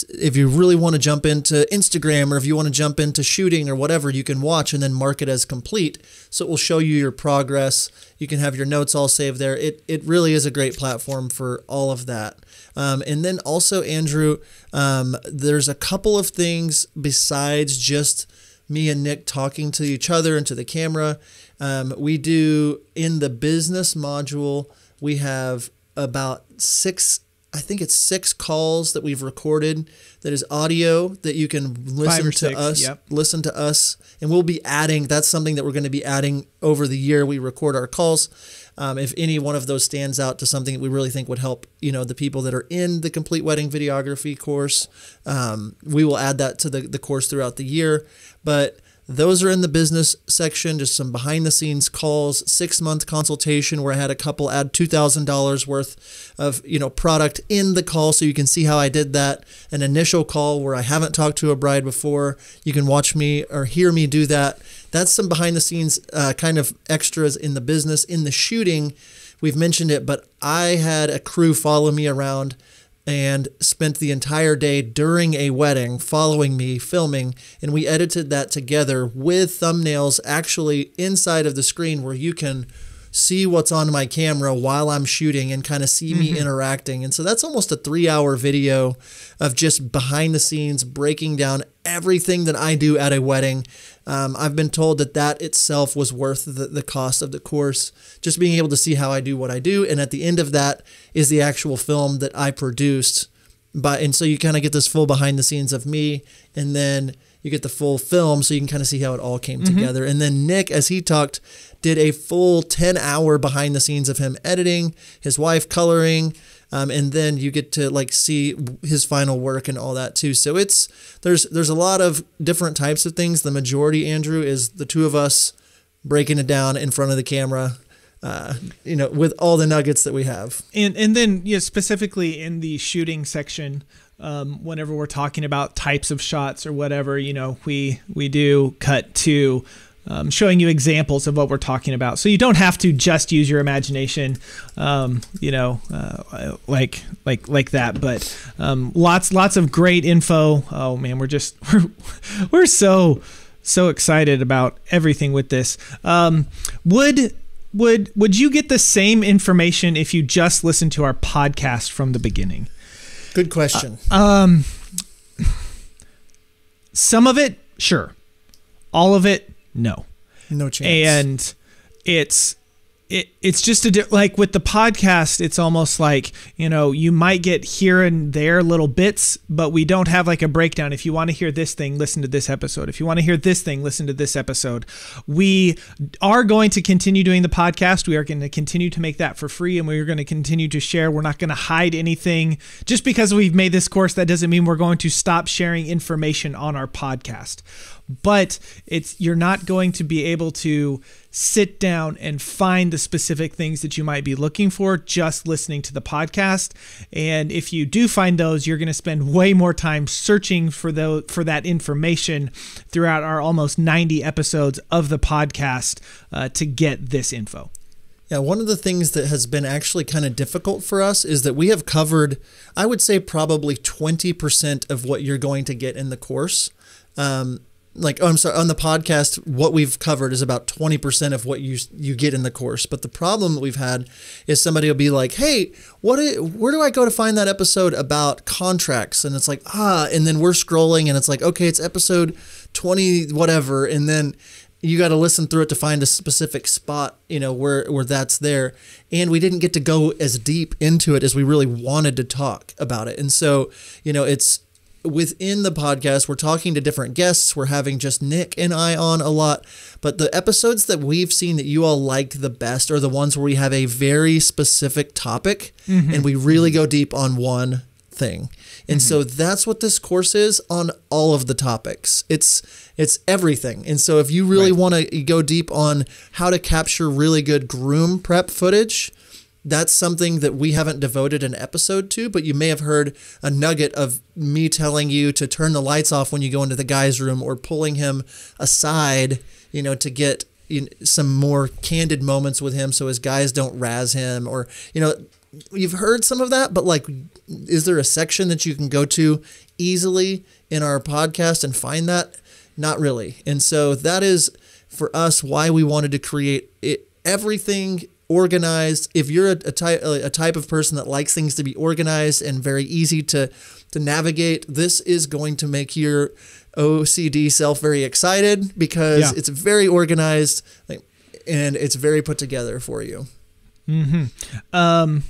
if you really want to jump into Instagram or if you want to jump into shooting or whatever, you can watch and then mark it as complete. So it will show you your progress. You can have your notes all saved there. It it really is a great platform for all of that. Um, and then also Andrew, um, there's a couple of things besides just me and Nick talking to each other and to the camera. Um, we do in the business module, we have about six, I think it's six calls that we've recorded that is audio that you can listen to six, us, yep. listen to us, and we'll be adding. That's something that we're going to be adding over the year. We record our calls. Um, if any one of those stands out to something that we really think would help, you know, the people that are in the complete wedding videography course, um, we will add that to the, the course throughout the year. But those are in the business section, just some behind the scenes calls, six month consultation where I had a couple add $2,000 worth of, you know, product in the call so you can see how I did that. An initial call where I haven't talked to a bride before. You can watch me or hear me do that. That's some behind the scenes uh, kind of extras in the business. In the shooting, we've mentioned it, but I had a crew follow me around and spent the entire day during a wedding following me filming and we edited that together with thumbnails actually inside of the screen where you can see what's on my camera while I'm shooting and kind of see me interacting. And so that's almost a 3-hour video of just behind the scenes breaking down everything that I do at a wedding. Um, I've been told that that itself was worth the, the cost of the course. Just being able to see how I do what I do, and at the end of that is the actual film that I produced. But and so you kind of get this full behind the scenes of me, and then you get the full film, so you can kind of see how it all came together. And then Nick, as he talked, did a full ten hour behind the scenes of him editing, his wife coloring, um, and then you get to like see his final work and all that too. So it's there's there's a lot of different types of things. The majority, Andrew, is the two of us breaking it down in front of the camera. Uh, you know, with all the nuggets that we have. and and then yeah, specifically in the shooting section, um, whenever we're talking about types of shots or whatever, you know, we we do cut to um, showing you examples of what we're talking about, so you don't have to just use your imagination, um, you know, uh, like like like that. But um, lots lots of great info. Oh man, we're just we're we're so so excited about everything with this. Um, would would would you get the same information if you just listened to our podcast from the beginning? Good question. Um, some of it, sure. All of it, no. no chance. And it's it, it's just a like with the podcast it's almost like you know you might get here and there little bits but we don't have like a breakdown. If you want to hear this thing listen to this episode. If you want to hear this thing listen to this episode. We are going to continue doing the podcast. We are going to continue to make that for free and we're going to continue to share. We're not going to hide anything. Just because we've made this course that doesn't mean we're going to stop sharing information on our podcast. But it's you're not going to be able to sit down and find the specific things that you might be looking for just listening to the podcast. And if you do find those, you're going to spend way more time searching for the for that information throughout our almost 90 episodes of the podcast uh, to get this info. Yeah, one of the things that has been actually kind of difficult for us is that we have covered, I would say, probably 20% of what you're going to get in the course. Um, like oh, I'm sorry on the podcast what we've covered is about 20% of what you you get in the course. But the problem that we've had is somebody will be like hey what is, where do I go to find that episode about contracts? And it's like ah and then we're scrolling and it's like okay it's episode 20 whatever. And then you got to listen through it to find a specific spot you know where where that's there. And we didn't get to go as deep into it as we really wanted to talk about it. And so you know it's within the podcast, we're talking to different guests. We're having just Nick and I on a lot. But the episodes that we've seen that you all liked the best are the ones where we have a very specific topic mm-hmm. and we really go deep on one thing. And mm-hmm. so that's what this course is on all of the topics. It's it's everything. And so if you really right. want to go deep on how to capture really good groom prep footage, that's something that we haven't devoted an episode to, but you may have heard a nugget of me telling you to turn the lights off when you go into the guy's room or pulling him aside, you know, to get you know, some more candid moments with him so his guys don't razz him or, you know, you've heard some of that, but like, is there a section that you can go to easily in our podcast and find that? Not really. And so that is for us why we wanted to create it, everything organized. If you're a, a, type a type of person that likes things to be organized and very easy to to navigate, this is going to make your OCD self very excited because yeah. it's very organized like, and it's very put together for you. Mm-hmm. Um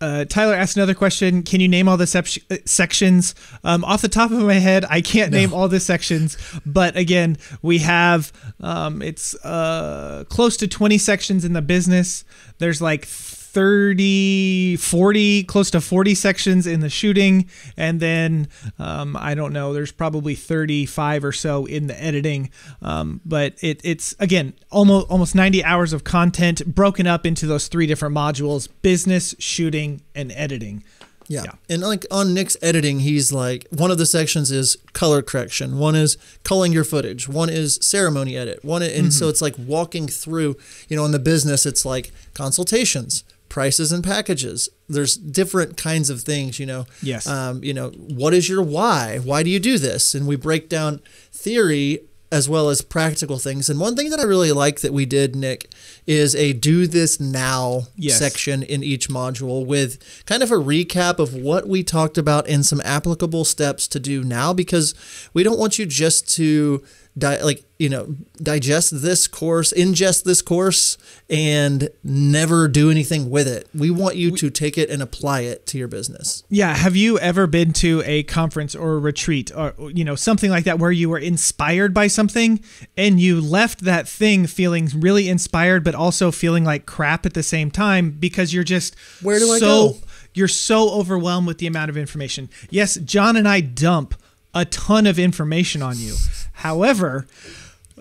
uh, Tyler asked another question. Can you name all the sep- uh, sections? Um, off the top of my head, I can't no. name all the sections, but again, we have um, it's uh, close to 20 sections in the business. There's like 30 40 close to 40 sections in the shooting. And then um, i don't know there's probably 35 or so in the editing. Um, but it, it's again almost almost 90 hours of content broken up into those three different modules business shooting and editing. Yeah. yeah. And like on Nick's editing, he's like, one of the sections is color correction, one is culling your footage, one is ceremony edit, one, and mm-hmm. so it's like walking through, you know, in the business, it's like consultations, prices and packages. There's different kinds of things, you know. Yes. Um, you know, what is your why? Why do you do this? And we break down theory as well as practical things. And one thing that I really like that we did, Nick, is a do this now yes. section in each module with kind of a recap of what we talked about and some applicable steps to do now because we don't want you just to di- like you know digest this course ingest this course and never do anything with it. We want you to take it and apply it to your business. Yeah have you ever been to a conference or a retreat or you know something like that where you were inspired by something and you left that thing feeling really inspired but also feeling like crap at the same time because you're just where do so, i go? you're so overwhelmed with the amount of information. Yes john and i dump a ton of information on you. However,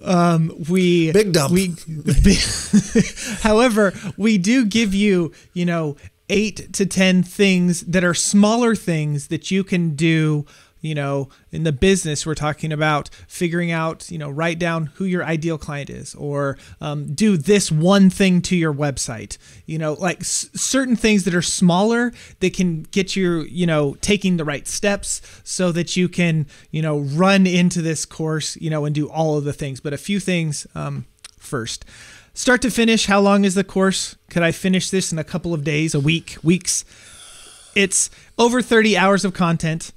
um, we big dump. We, however, we do give you, you know, eight to ten things that are smaller things that you can do you know in the business we're talking about figuring out you know write down who your ideal client is or um, do this one thing to your website. You know like certain things that are smaller that can get you you know taking the right steps so that you can you know run into this course you know and do all of the things. But a few things um, first start to finish. How long is the course? Could i finish this in a couple of days a week weeks? It's over 30 hours of content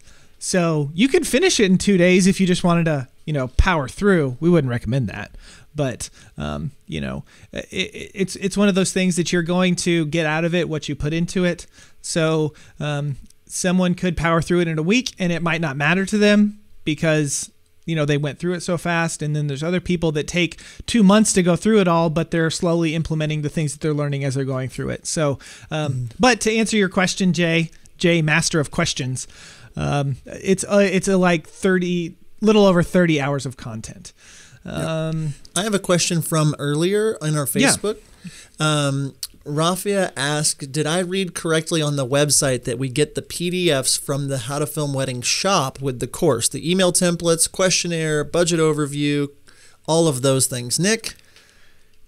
so you could finish it in two days if you just wanted to, you know, power through. We wouldn't recommend that, but um, you know, it, it's it's one of those things that you're going to get out of it what you put into it. So um, someone could power through it in a week, and it might not matter to them because you know they went through it so fast and then there's other people that take two months to go through it all but they're slowly implementing the things that they're learning as they're going through it so um, mm. but to answer your question jay jay master of questions um, it's a, it's a like 30 little over 30 hours of content. Um, I have a question from earlier in our Yeah. Facebook. Um, Rafia asked, "Did I read correctly on the website that we get the PDFs from the How to Film Wedding shop with the course, the email templates, questionnaire, budget overview, all of those things?" Nick,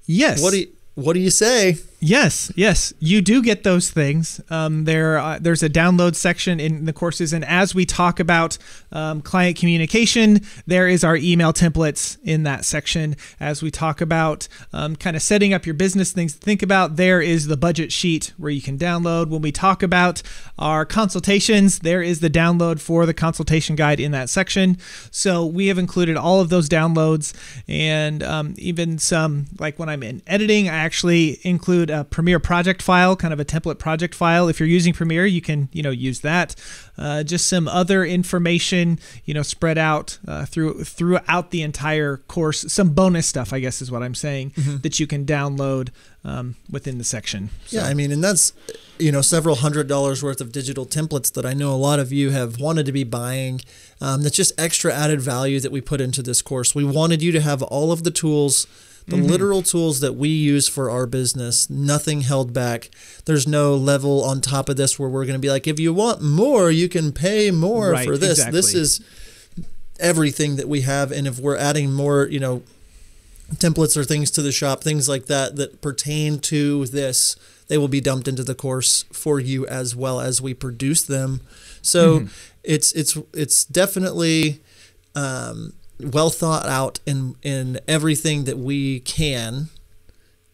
yes. what do you, what do you say? Yes, yes, you do get those things. Um, there, uh, there's a download section in the courses, and as we talk about um, client communication, there is our email templates in that section. As we talk about um, kind of setting up your business things to think about, there is the budget sheet where you can download. When we talk about our consultations, there is the download for the consultation guide in that section. So we have included all of those downloads, and um, even some like when I'm in editing, I actually include a Premiere project file, kind of a template project file. If you're using Premiere, you can you know use that. Uh, just some other information, you know, spread out uh, through throughout the entire course. Some bonus stuff, I guess, is what I'm saying that you can download um, within the section. So, Yeah, I mean, and that's you know several hundred dollars worth of digital templates that I know a lot of you have wanted to be buying. Um, that's just extra added value that we put into this course. We wanted you to have all of the tools, the literal tools that we use for our business. Nothing held back. There's no level on top of this where we're going to be like, if you want more, you can pay more Right, for this. This is everything that we have, and if we're adding more, you know, templates or things to the shop, things like that that pertain to this, they will be dumped into the course for you as well as we produce them. So it's it's it's definitely um, well thought out in in everything that we can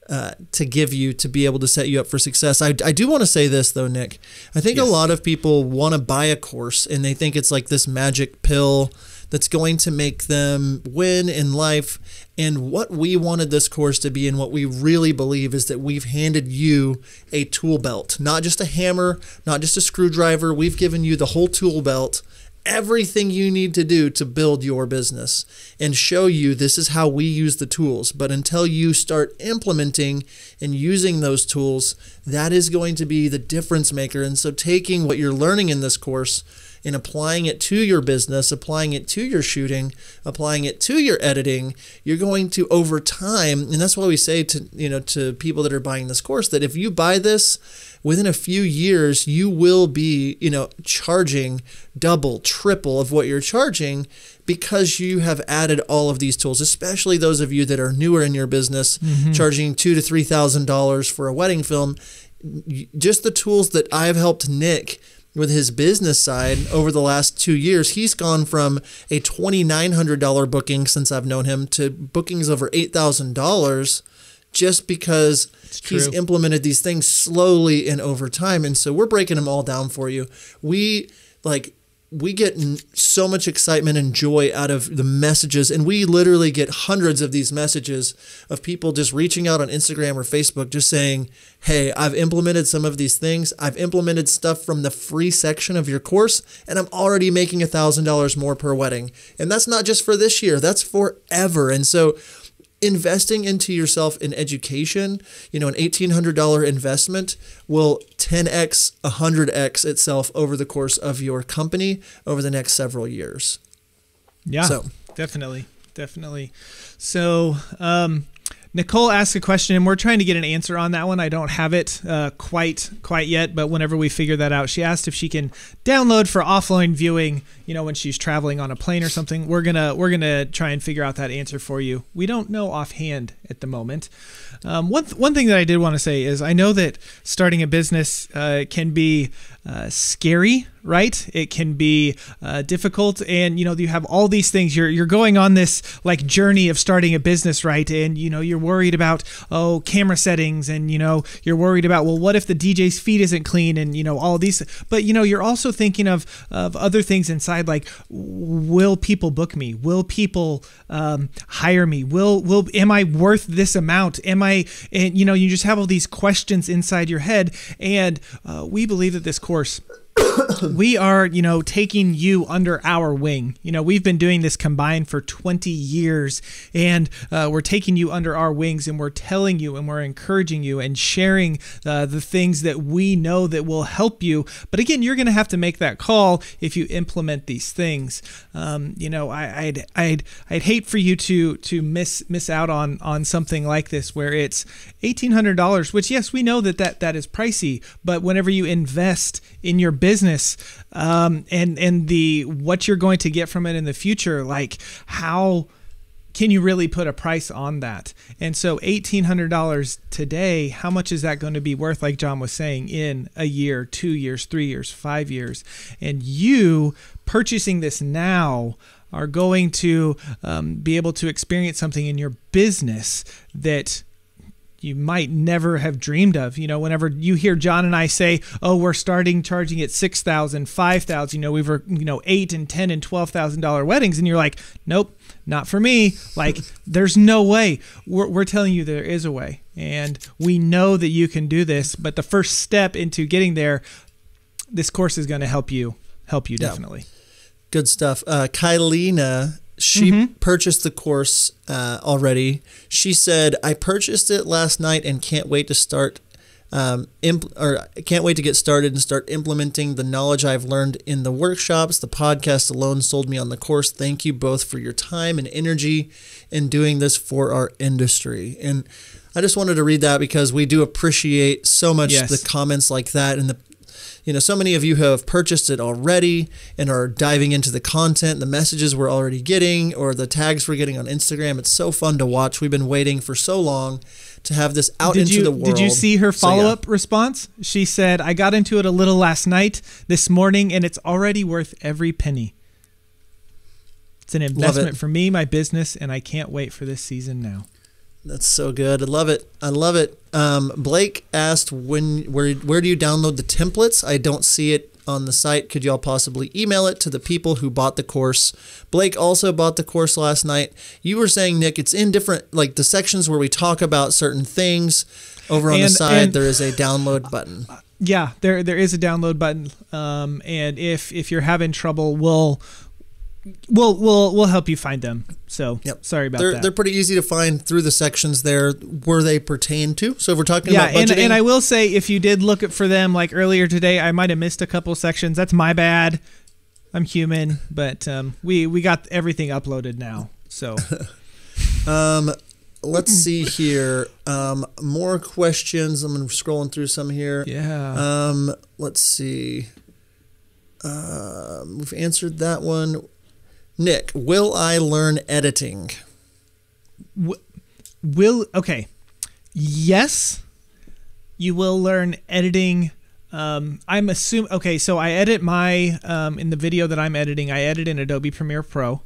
uh, to give you to be able to set you up for success. I, I do want to say this though, Nick. I think Yes. a lot of people want to buy a course and they think it's like this magic pill that's going to make them win in life. And what we wanted this course to be, and what we really believe, is that we've handed you a tool belt, not just a hammer, not just a screwdriver. We've given you the whole tool belt everything you need to do to build your business and show you this is how we use the tools. But until you start implementing and using those tools, that is going to be the difference maker. And so, taking what you're learning in this course and applying it to your business, applying it to your shooting, applying it to your editing, you're going to over time, and that's why we say to you know to people that are buying this course that if you buy this within a few years you will be you know charging double triple of what you're charging because you have added all of these tools especially those of you that are newer in your business mm-hmm. charging two to three thousand dollars for a wedding film. Just the tools that i've helped nick with his business side over the last two years he's gone from a $2900 booking since i've known him to bookings over $8000 just because he's true. implemented these things slowly and over time and so we're breaking them all down for you. We like we get so much excitement and joy out of the messages and we literally get hundreds of these messages of people just reaching out on Instagram or Facebook just saying hey I've implemented some of these things. I've implemented stuff from the free section of your course and I'm already making a thousand dollars more per wedding. And that's not just for this year. That's forever. And so investing into yourself in education, you know, an $1,800 investment will 10x, 100x itself over the course of your company over the next several years. Yeah, So- definitely, definitely. So, um, Nicole asked a question, and we're trying to get an answer on that one. I don't have it uh, quite quite yet, but whenever we figure that out, she asked if she can download for offline viewing. You know, when she's traveling on a plane or something. We're gonna we're gonna try and figure out that answer for you. We don't know offhand at the moment. Um, one th- one thing that I did want to say is I know that starting a business uh, can be uh, scary, right? It can be uh, difficult, and you know you have all these things. You're you're going on this like journey of starting a business, right? And you know you're worried about oh camera settings, and you know you're worried about well what if the DJ's feet isn't clean, and you know all these. But you know you're also thinking of of other things inside, like will people book me? Will people um, hire me? Will will am I worth this amount? Am I and you know you just have all these questions inside your head, and uh, we believe that this course we are, you know, taking you under our wing. You know, we've been doing this combined for 20 years, and uh, we're taking you under our wings, and we're telling you, and we're encouraging you, and sharing uh, the things that we know that will help you. But again, you're going to have to make that call if you implement these things. Um, you know, I, I'd, I'd, I'd hate for you to to miss miss out on on something like this where it's $1,800, which yes, we know that that that is pricey, but whenever you invest in your business um, and and the what you're going to get from it in the future like how can you really put a price on that? And so $1800 today how much is that going to be worth like john was saying in a year two years three years five years? And you purchasing this now are going to um, be able to experience something in your business that you might never have dreamed of. You know, whenever you hear John and I say, "Oh, we're starting charging at six thousand, five thousand, you know, we've you know eight and ten and twelve thousand dollar weddings, and you're like, "Nope, not for me." Like, there's no way. We're, we're telling you there is a way, and we know that you can do this. But the first step into getting there, this course is going to help you. Help you definitely. Yeah. Good stuff. Uh, Kylina she mm-hmm. purchased the course uh, already. She said, "I purchased it last night and can't wait to start." Um, imp- or can't wait to get started and start implementing the knowledge I've learned in the workshops. The podcast alone sold me on the course. Thank you both for your time and energy in doing this for our industry. And I just wanted to read that because we do appreciate so much yes. the comments like that and the you know, so many of you have purchased it already and are diving into the content, the messages we're already getting, or the tags we're getting on Instagram. It's so fun to watch. We've been waiting for so long to have this out did into you, the world. Did you see her follow up so, yeah. response? She said, I got into it a little last night, this morning, and it's already worth every penny. It's an investment it. for me, my business, and I can't wait for this season now. That's so good. I love it. I love it. Um, Blake asked when where where do you download the templates? I don't see it on the site. Could y'all possibly email it to the people who bought the course? Blake also bought the course last night. You were saying, Nick, it's in different like the sections where we talk about certain things. Over on and, the side, there is a download button. Yeah, there there is a download button. Um, and if if you're having trouble, we'll we'll we'll we'll help you find them. So yep. sorry about they're, that. They're pretty easy to find through the sections there where they pertain to. So if we're talking yeah, about budgeting, and, and I will say if you did look for them like earlier today, I might have missed a couple sections. That's my bad. I'm human, but um, we we got everything uploaded now. So um let's see here. Um, more questions. I'm scrolling through some here. Yeah. Um, let's see. Uh, we've answered that one. Nick, will I learn editing? will okay. Yes, you will learn editing. Um, I'm assuming. Okay, so I edit my um, in the video that I'm editing. I edit in Adobe Premiere Pro.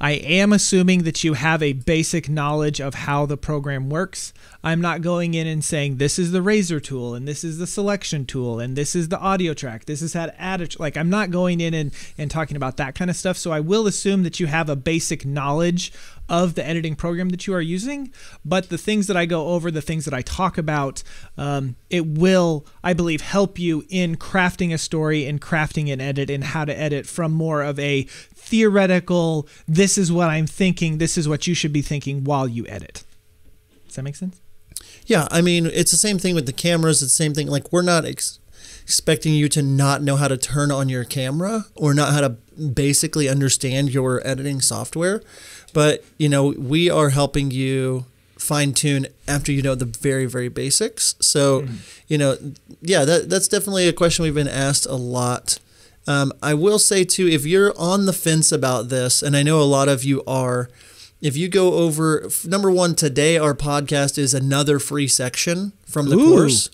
I am assuming that you have a basic knowledge of how the program works. I'm not going in and saying this is the razor tool and this is the selection tool and this is the audio track. This is how to add it. Like I'm not going in and, and talking about that kind of stuff. So I will assume that you have a basic knowledge of the editing program that you are using. But the things that I go over, the things that I talk about, um, it will, I believe, help you in crafting a story and crafting an edit and how to edit from more of a theoretical, this is what I'm thinking, this is what you should be thinking while you edit. Does that make sense? Yeah, I mean, it's the same thing with the cameras. It's the same thing. Like, we're not ex- expecting you to not know how to turn on your camera or not how to basically understand your editing software. But, you know, we are helping you fine tune after you know the very, very basics. So, mm-hmm. you know, yeah, that, that's definitely a question we've been asked a lot. Um, I will say, too, if you're on the fence about this, and I know a lot of you are, if you go over number one today our podcast is another free section from the Ooh. course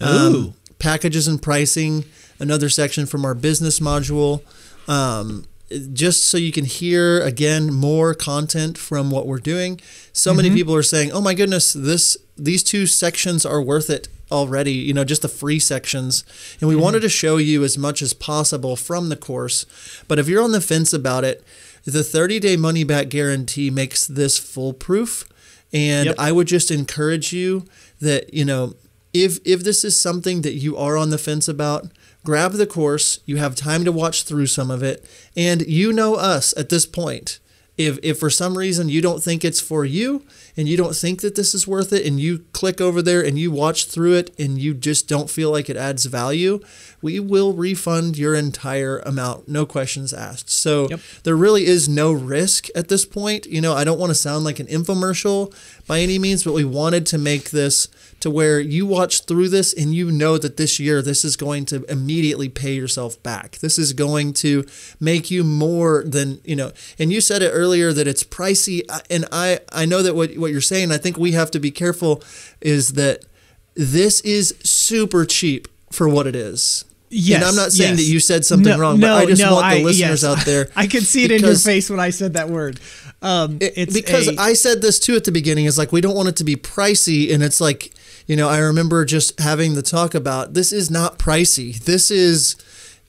um, packages and pricing another section from our business module um, just so you can hear again more content from what we're doing so mm-hmm. many people are saying oh my goodness this these two sections are worth it already you know just the free sections and we mm-hmm. wanted to show you as much as possible from the course but if you're on the fence about it the 30 day money back guarantee makes this foolproof. And yep. I would just encourage you that, you know, if if this is something that you are on the fence about, grab the course. You have time to watch through some of it, and you know us at this point. If if for some reason you don't think it's for you and you don't think that this is worth it and you click over there and you watch through it and you just don't feel like it adds value, we will refund your entire amount, no questions asked. So Yep. there really is no risk at this point. You know, I don't want to sound like an infomercial by any means, but we wanted to make this to where you watch through this and you know that this year this is going to immediately pay yourself back. This is going to make you more than, you know, and you said it earlier that it's pricey and I I know that what what you're saying, I think we have to be careful is that this is super cheap for what it is. Yes, and I'm not saying yes. that you said something No, wrong, no, but I just no, want the I- listeners yes. out there. I could see it in your face when I said that word. Um, it- it's because a- I said this too at the beginning. Is like we don't want it to be pricey, and it's like you know I remember just having the talk about this is not pricey. This is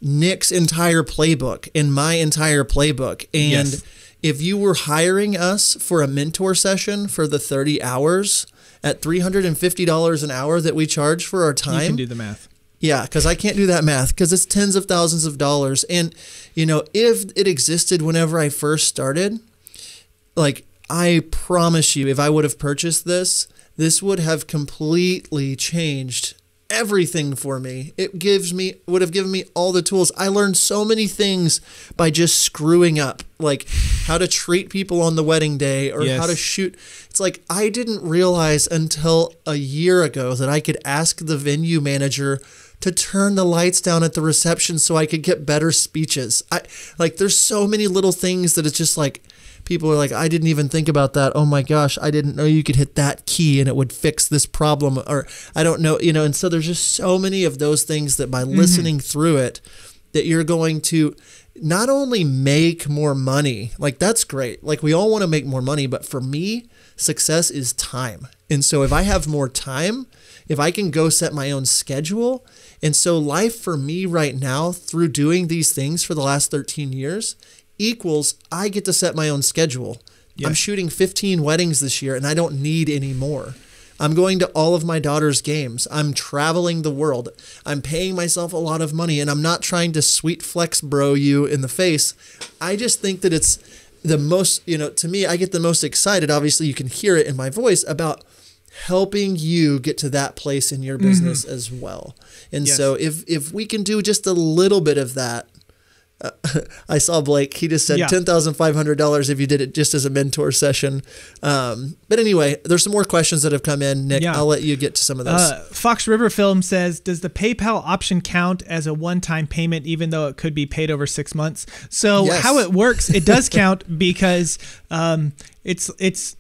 Nick's entire playbook and my entire playbook, and Yes. if you were hiring us for a mentor session for the thirty hours at three hundred and fifty dollars an hour that we charge for our time, you can do the math. yeah, because I can't do that math because it's tens of thousands of dollars. And, you know, if it existed whenever I first started, like, I promise you, if I would have purchased this, this would have completely changed everything for me. It gives me, would have given me all the tools. I learned so many things by just screwing up, like how to treat people on the wedding day or Yes. how to shoot. It's like I didn't realize until a year ago that I could ask the venue manager to turn the lights down at the reception so I could get better speeches. I like there's so many little things that it's just like people are like I didn't even think about that. Oh my gosh, I didn't know you could hit that key and it would fix this problem or I don't know, you know, and so there's just so many of those things that by mm-hmm. listening through it that you're going to not only make more money, like that's great. Like we all want to make more money, but for me, success is time. And so if I have more time, if I can go set my own schedule, and so life for me right now through doing these things for the last 13 years equals I get to set my own schedule. I'm shooting 15 weddings this year and I don't need any more. I'm going to all of my daughter's games. I'm traveling the world. I'm paying myself a lot of money and I'm not trying to sweet flex bro you in the face. I just think that it's the most, you know, to me, I get the most excited. Obviously, you can hear it in my voice about helping you get to that place in your mm-hmm. business as well. And Yes. so if if we can do just a little bit of that, uh, I saw Blake. He just said Yeah. ten thousand five hundred dollars if you did it just as a mentor session. Um, but anyway, there's some more questions that have come in. Nick, Yeah. I'll let you get to some of those. Uh, Fox River Film says, "Does the PayPal option count as a one-time payment, even though it could be paid over six months?" So Yes. how it works, it does count because um, it's it's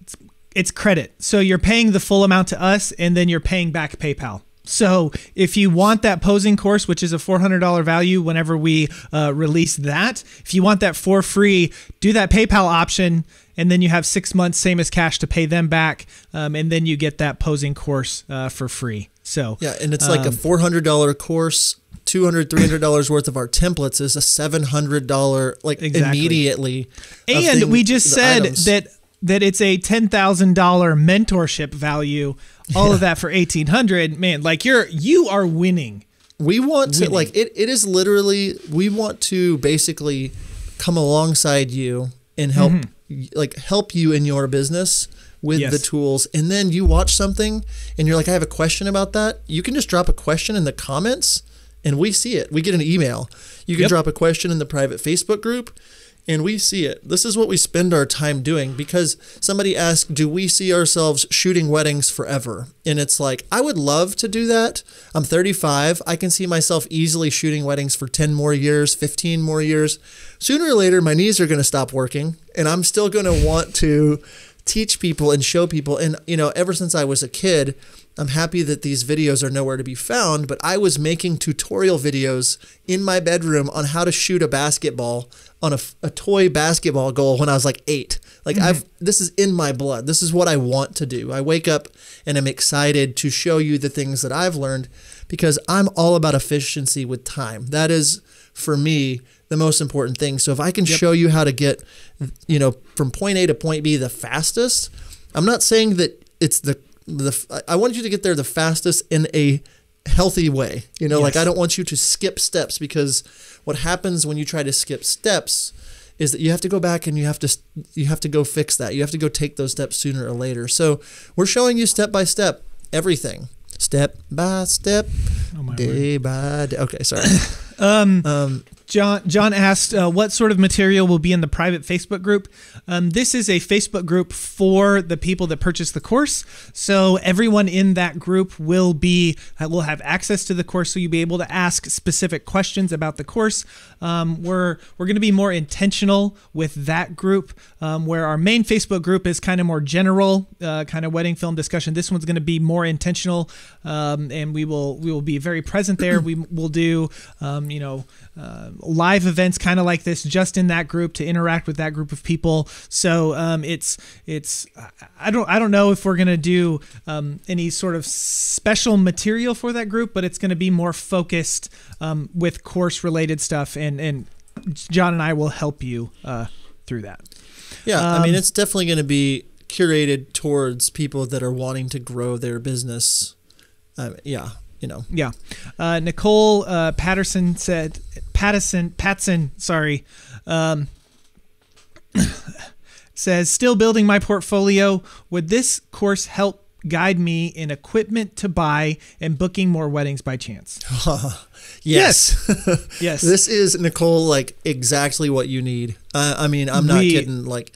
it's it's credit. So you're paying the full amount to us, and then you're paying back PayPal. So if you want that posing course, which is a $400 value whenever we uh, release that, if you want that for free, do that PayPal option, and then you have six months, same as cash, to pay them back, um, and then you get that posing course uh, for free. So yeah, and it's like a um, four hundred dollar course. $200, 300 dollars worth of our templates is a 700 dollar like Exactly. immediately and thing- we just said items. that that it's a ten thousand dollar mentorship value. All of that for eighteen hundred. Man, like you're you are winning. We want to winning. like it, it is literally we want to basically come alongside you and help mm-hmm. like help you in your business with. Yes. the tools and then you watch something and you're like I have a question about that you can just drop a question in the comments and we see it we get an email you can Yep. drop a question in the private Facebook group and we see it. This is what we spend our time doing because somebody asked, Do we see ourselves shooting weddings forever? And it's like, I would love to do that. I'm 35. I can see myself easily shooting weddings for 10 more years, 15 more years. Sooner or later, my knees are going to stop working and I'm still going to want to teach people and show people. And, you know, ever since I was a kid, I'm happy that these videos are nowhere to be found, but I was making tutorial videos in my bedroom on how to shoot a basketball on a, a toy basketball goal when I was like eight. Like mm-hmm. I've this is in my blood. This is what I want to do. I wake up and I'm excited to show you the things that I've learned because I'm all about efficiency with time. That is for me the most important thing. So if I can show you how to get you know from point A to point B the fastest, I'm not saying that it's the the I want you to get there the fastest in a healthy way. You know, like I don't want you to skip steps because what happens when you try to skip steps is that you have to go back and you have to you have to go fix that. You have to go take those steps sooner or later. So we're showing you step by step everything, step by step, Oh my word. day by day. Okay, sorry. Um, Um, John John asked uh, what sort of material will be in the private Facebook group. Um, this is a Facebook group for the people that purchase the course. So everyone in that group will be uh, will have access to the course. So you'll be able to ask specific questions about the course. Um, we're we're going to be more intentional with that group, um, where our main Facebook group is kind of more general, uh, kind of wedding film discussion. This one's going to be more intentional, um, and we will we will be very present there. we will do um, you know uh, live events kind of like this just in that group to interact with that group of people. So um, it's it's I don't I don't know if we're gonna do um, any sort of special material for that group, but it's gonna be more focused um, with course related stuff, and and John and I will help you uh, through that. yeah, I mean Um, it's definitely going to be curated towards people that are wanting to grow their business. Uh, yeah, you know. Yeah. Uh, Nicole uh, Patterson said, Patterson Patson, sorry, um, says, still building my portfolio. Would this course help guide me in equipment to buy and booking more weddings by chance? yes. Yes. This is Nicole, like exactly what you need. Uh, I mean, I'm not We- kidding. Like,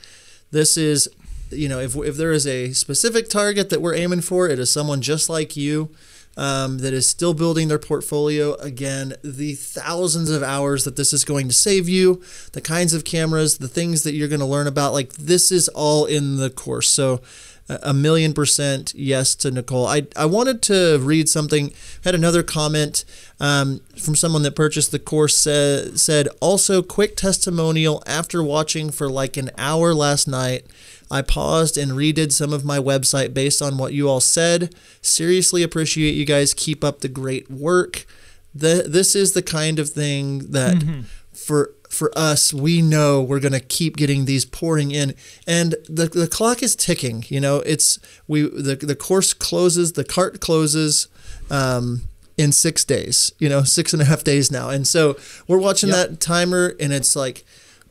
this is, you know, if if there is a specific target that we're aiming for, it is someone just like you. Um, that is still building their portfolio. Again, the thousands of hours that this is going to save you, the kinds of cameras, the things that you're going to learn about, like this is all in the course. So, a million percent yes to Nicole. I, I wanted to read something. Had another comment um, from someone that purchased the course said, said also quick testimonial after watching for like an hour last night. I paused and redid some of my website based on what you all said. Seriously appreciate you guys. Keep up the great work. The, this is the kind of thing that for for us, we know we're going to keep getting these pouring in, and the the clock is ticking. You know, it's we the the course closes, the cart closes. Um, in six days, you know, six and a half days now, and so we're watching Yep. that timer, and it's like,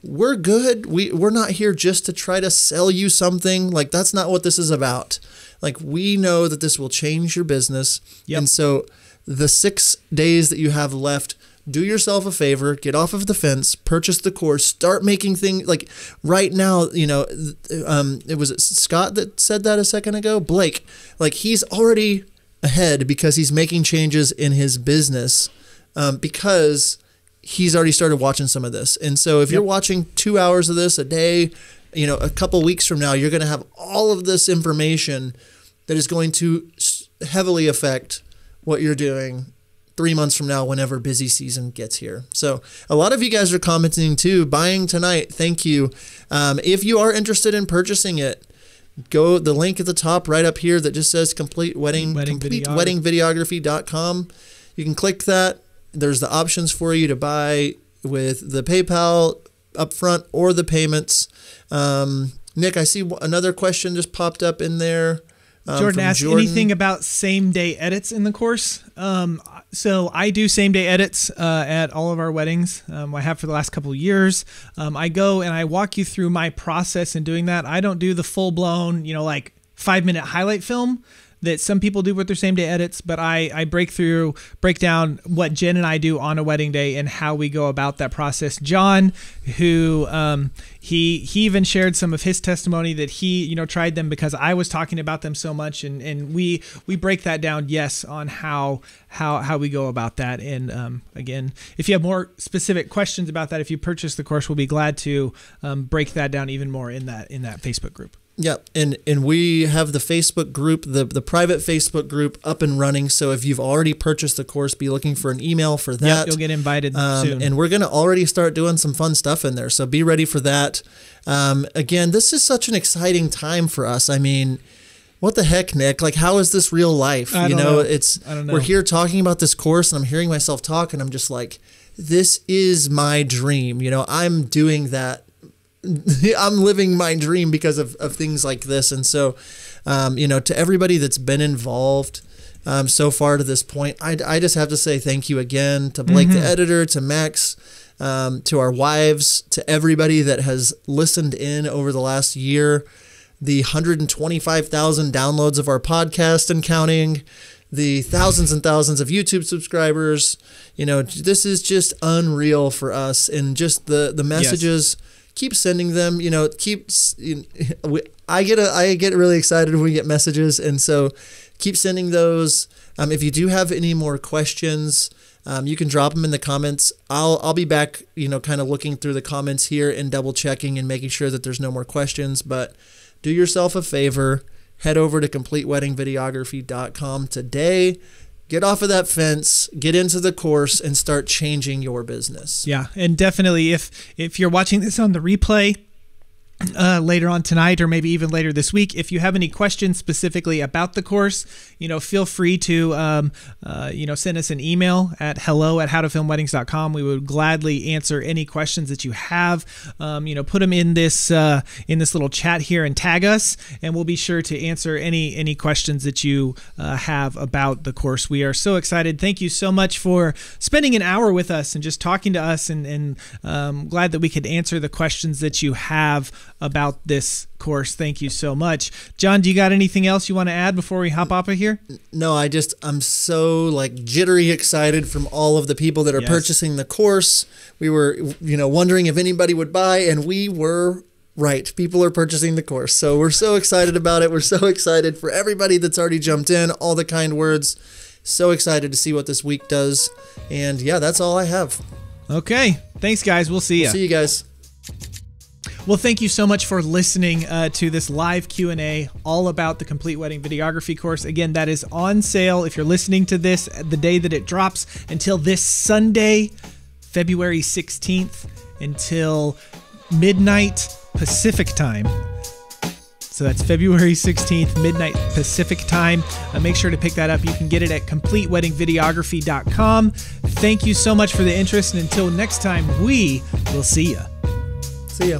we're good. We we're not here just to try to sell you something. Like that's not what this is about. Like we know that this will change your business. Yep. And so the 6 days that you have left, do yourself a favor, get off of the fence, purchase the course, start making things like right now, you know, um it was Scott that said that a second ago, Blake. Like he's already ahead because he's making changes in his business um, because he's already started watching some of this. And so if you're watching two hours of this a day, you know, a couple weeks from now, you're going to have all of this information that is going to heavily affect what you're doing three months from now whenever busy season gets here. So a lot of you guys are commenting too, buying tonight. Thank you. Um, if you are interested in purchasing it, go the link at the top right up here that just says complete wedding, Wedding complete videography. wedding videography.com. You can click that. There's the options for you to buy with the PayPal upfront or the payments. Um, Nick, I see another question just popped up in there. Um, Jordan asked Jordan. anything about same day edits in the course. Um, so I do same day edits uh, at all of our weddings. Um, I have for the last couple of years. Um, I go and I walk you through my process in doing that. I don't do the full blown, you know, like five minute highlight film that some people do with their same day edits, but I, I break through, break down what Jen and I do on a wedding day and how we go about that process. John, who um, he he even shared some of his testimony that he you know tried them because I was talking about them so much, and, and we we break that down, yes, on how how how we go about that. And um, again, if you have more specific questions about that, if you purchase the course, we'll be glad to um, break that down even more in that in that Facebook group. Yeah, and and we have the Facebook group, the the private Facebook group up and running. So if you've already purchased the course, be looking for an email for that. Yep, you'll get invited Um, soon. and we're going to already start doing some fun stuff in there. So be ready for that. Um, again, this is such an exciting time for us. I mean, what the heck, Nick? Like, how is this real life? You know, know. it's I don't know. we're here talking about this course, and I'm hearing myself talk, and I'm just like, this is my dream. You know, I'm doing that I'm living my dream because of, of things like this. And so, um, you know, to everybody that's been involved, um, so far to this point. I, I, just have to say thank you again to Blake, the editor, to This Point. I, I just have to say thank you again to Blake, mm-hmm. the editor, to Max, um, to our wives, to everybody that has listened in over the last year, the 125,000 downloads of our podcast and counting, the thousands and thousands of YouTube subscribers. You know, this is just unreal for us, and just the the messages. Yes. Keep sending them. You know, keep. You know, I get a, I get really excited when we get messages, and so keep sending those. Um, if you do have any more questions, um, you can drop them in the comments. I'll I'll be back, you know, kind of looking through the comments here and double checking and making sure that there's no more questions. But do yourself a favor, head over to completeweddingvideography.com today. Get off of that fence, get into the course, and start changing your business. Yeah, and definitely if if you're watching this on the replay, uh, later on tonight or maybe even later this week. If you have any questions specifically about the course, you know, feel free to, um, uh, you know, send us an email at hello at howtofilmweddings.com. We would gladly answer any questions that you have. Um, you know, put them in this uh, in this little chat here and tag us, and we'll be sure to answer any any questions that you uh, have about the course. We are so excited. Thank you so much for spending an hour with us and just talking to us, and, and um, glad that we could answer the questions that you have about this course. Thank you so much. John, do you got anything else you want to add before we hop off of here? No, I just I'm so like jittery excited from all of the people that are yes. purchasing the course. We were you know wondering if anybody would buy and we were right. People are purchasing the course. So we're so excited about it. We're so excited for everybody that's already jumped in, all the kind words. So excited to see what this week does. And yeah, that's all I have. Okay. Thanks guys. We'll see you. See you guys. Well, thank you so much for listening uh, to this live Q&A all about the Complete Wedding Videography course. Again, that is on sale if you're listening to this the day that it drops until this Sunday, February 16th, until midnight Pacific time. So that's February 16th, midnight Pacific time. Uh, make sure to pick that up. You can get it at completeweddingvideography.com. Thank you so much for the interest. And until next time, we will see you. See ya.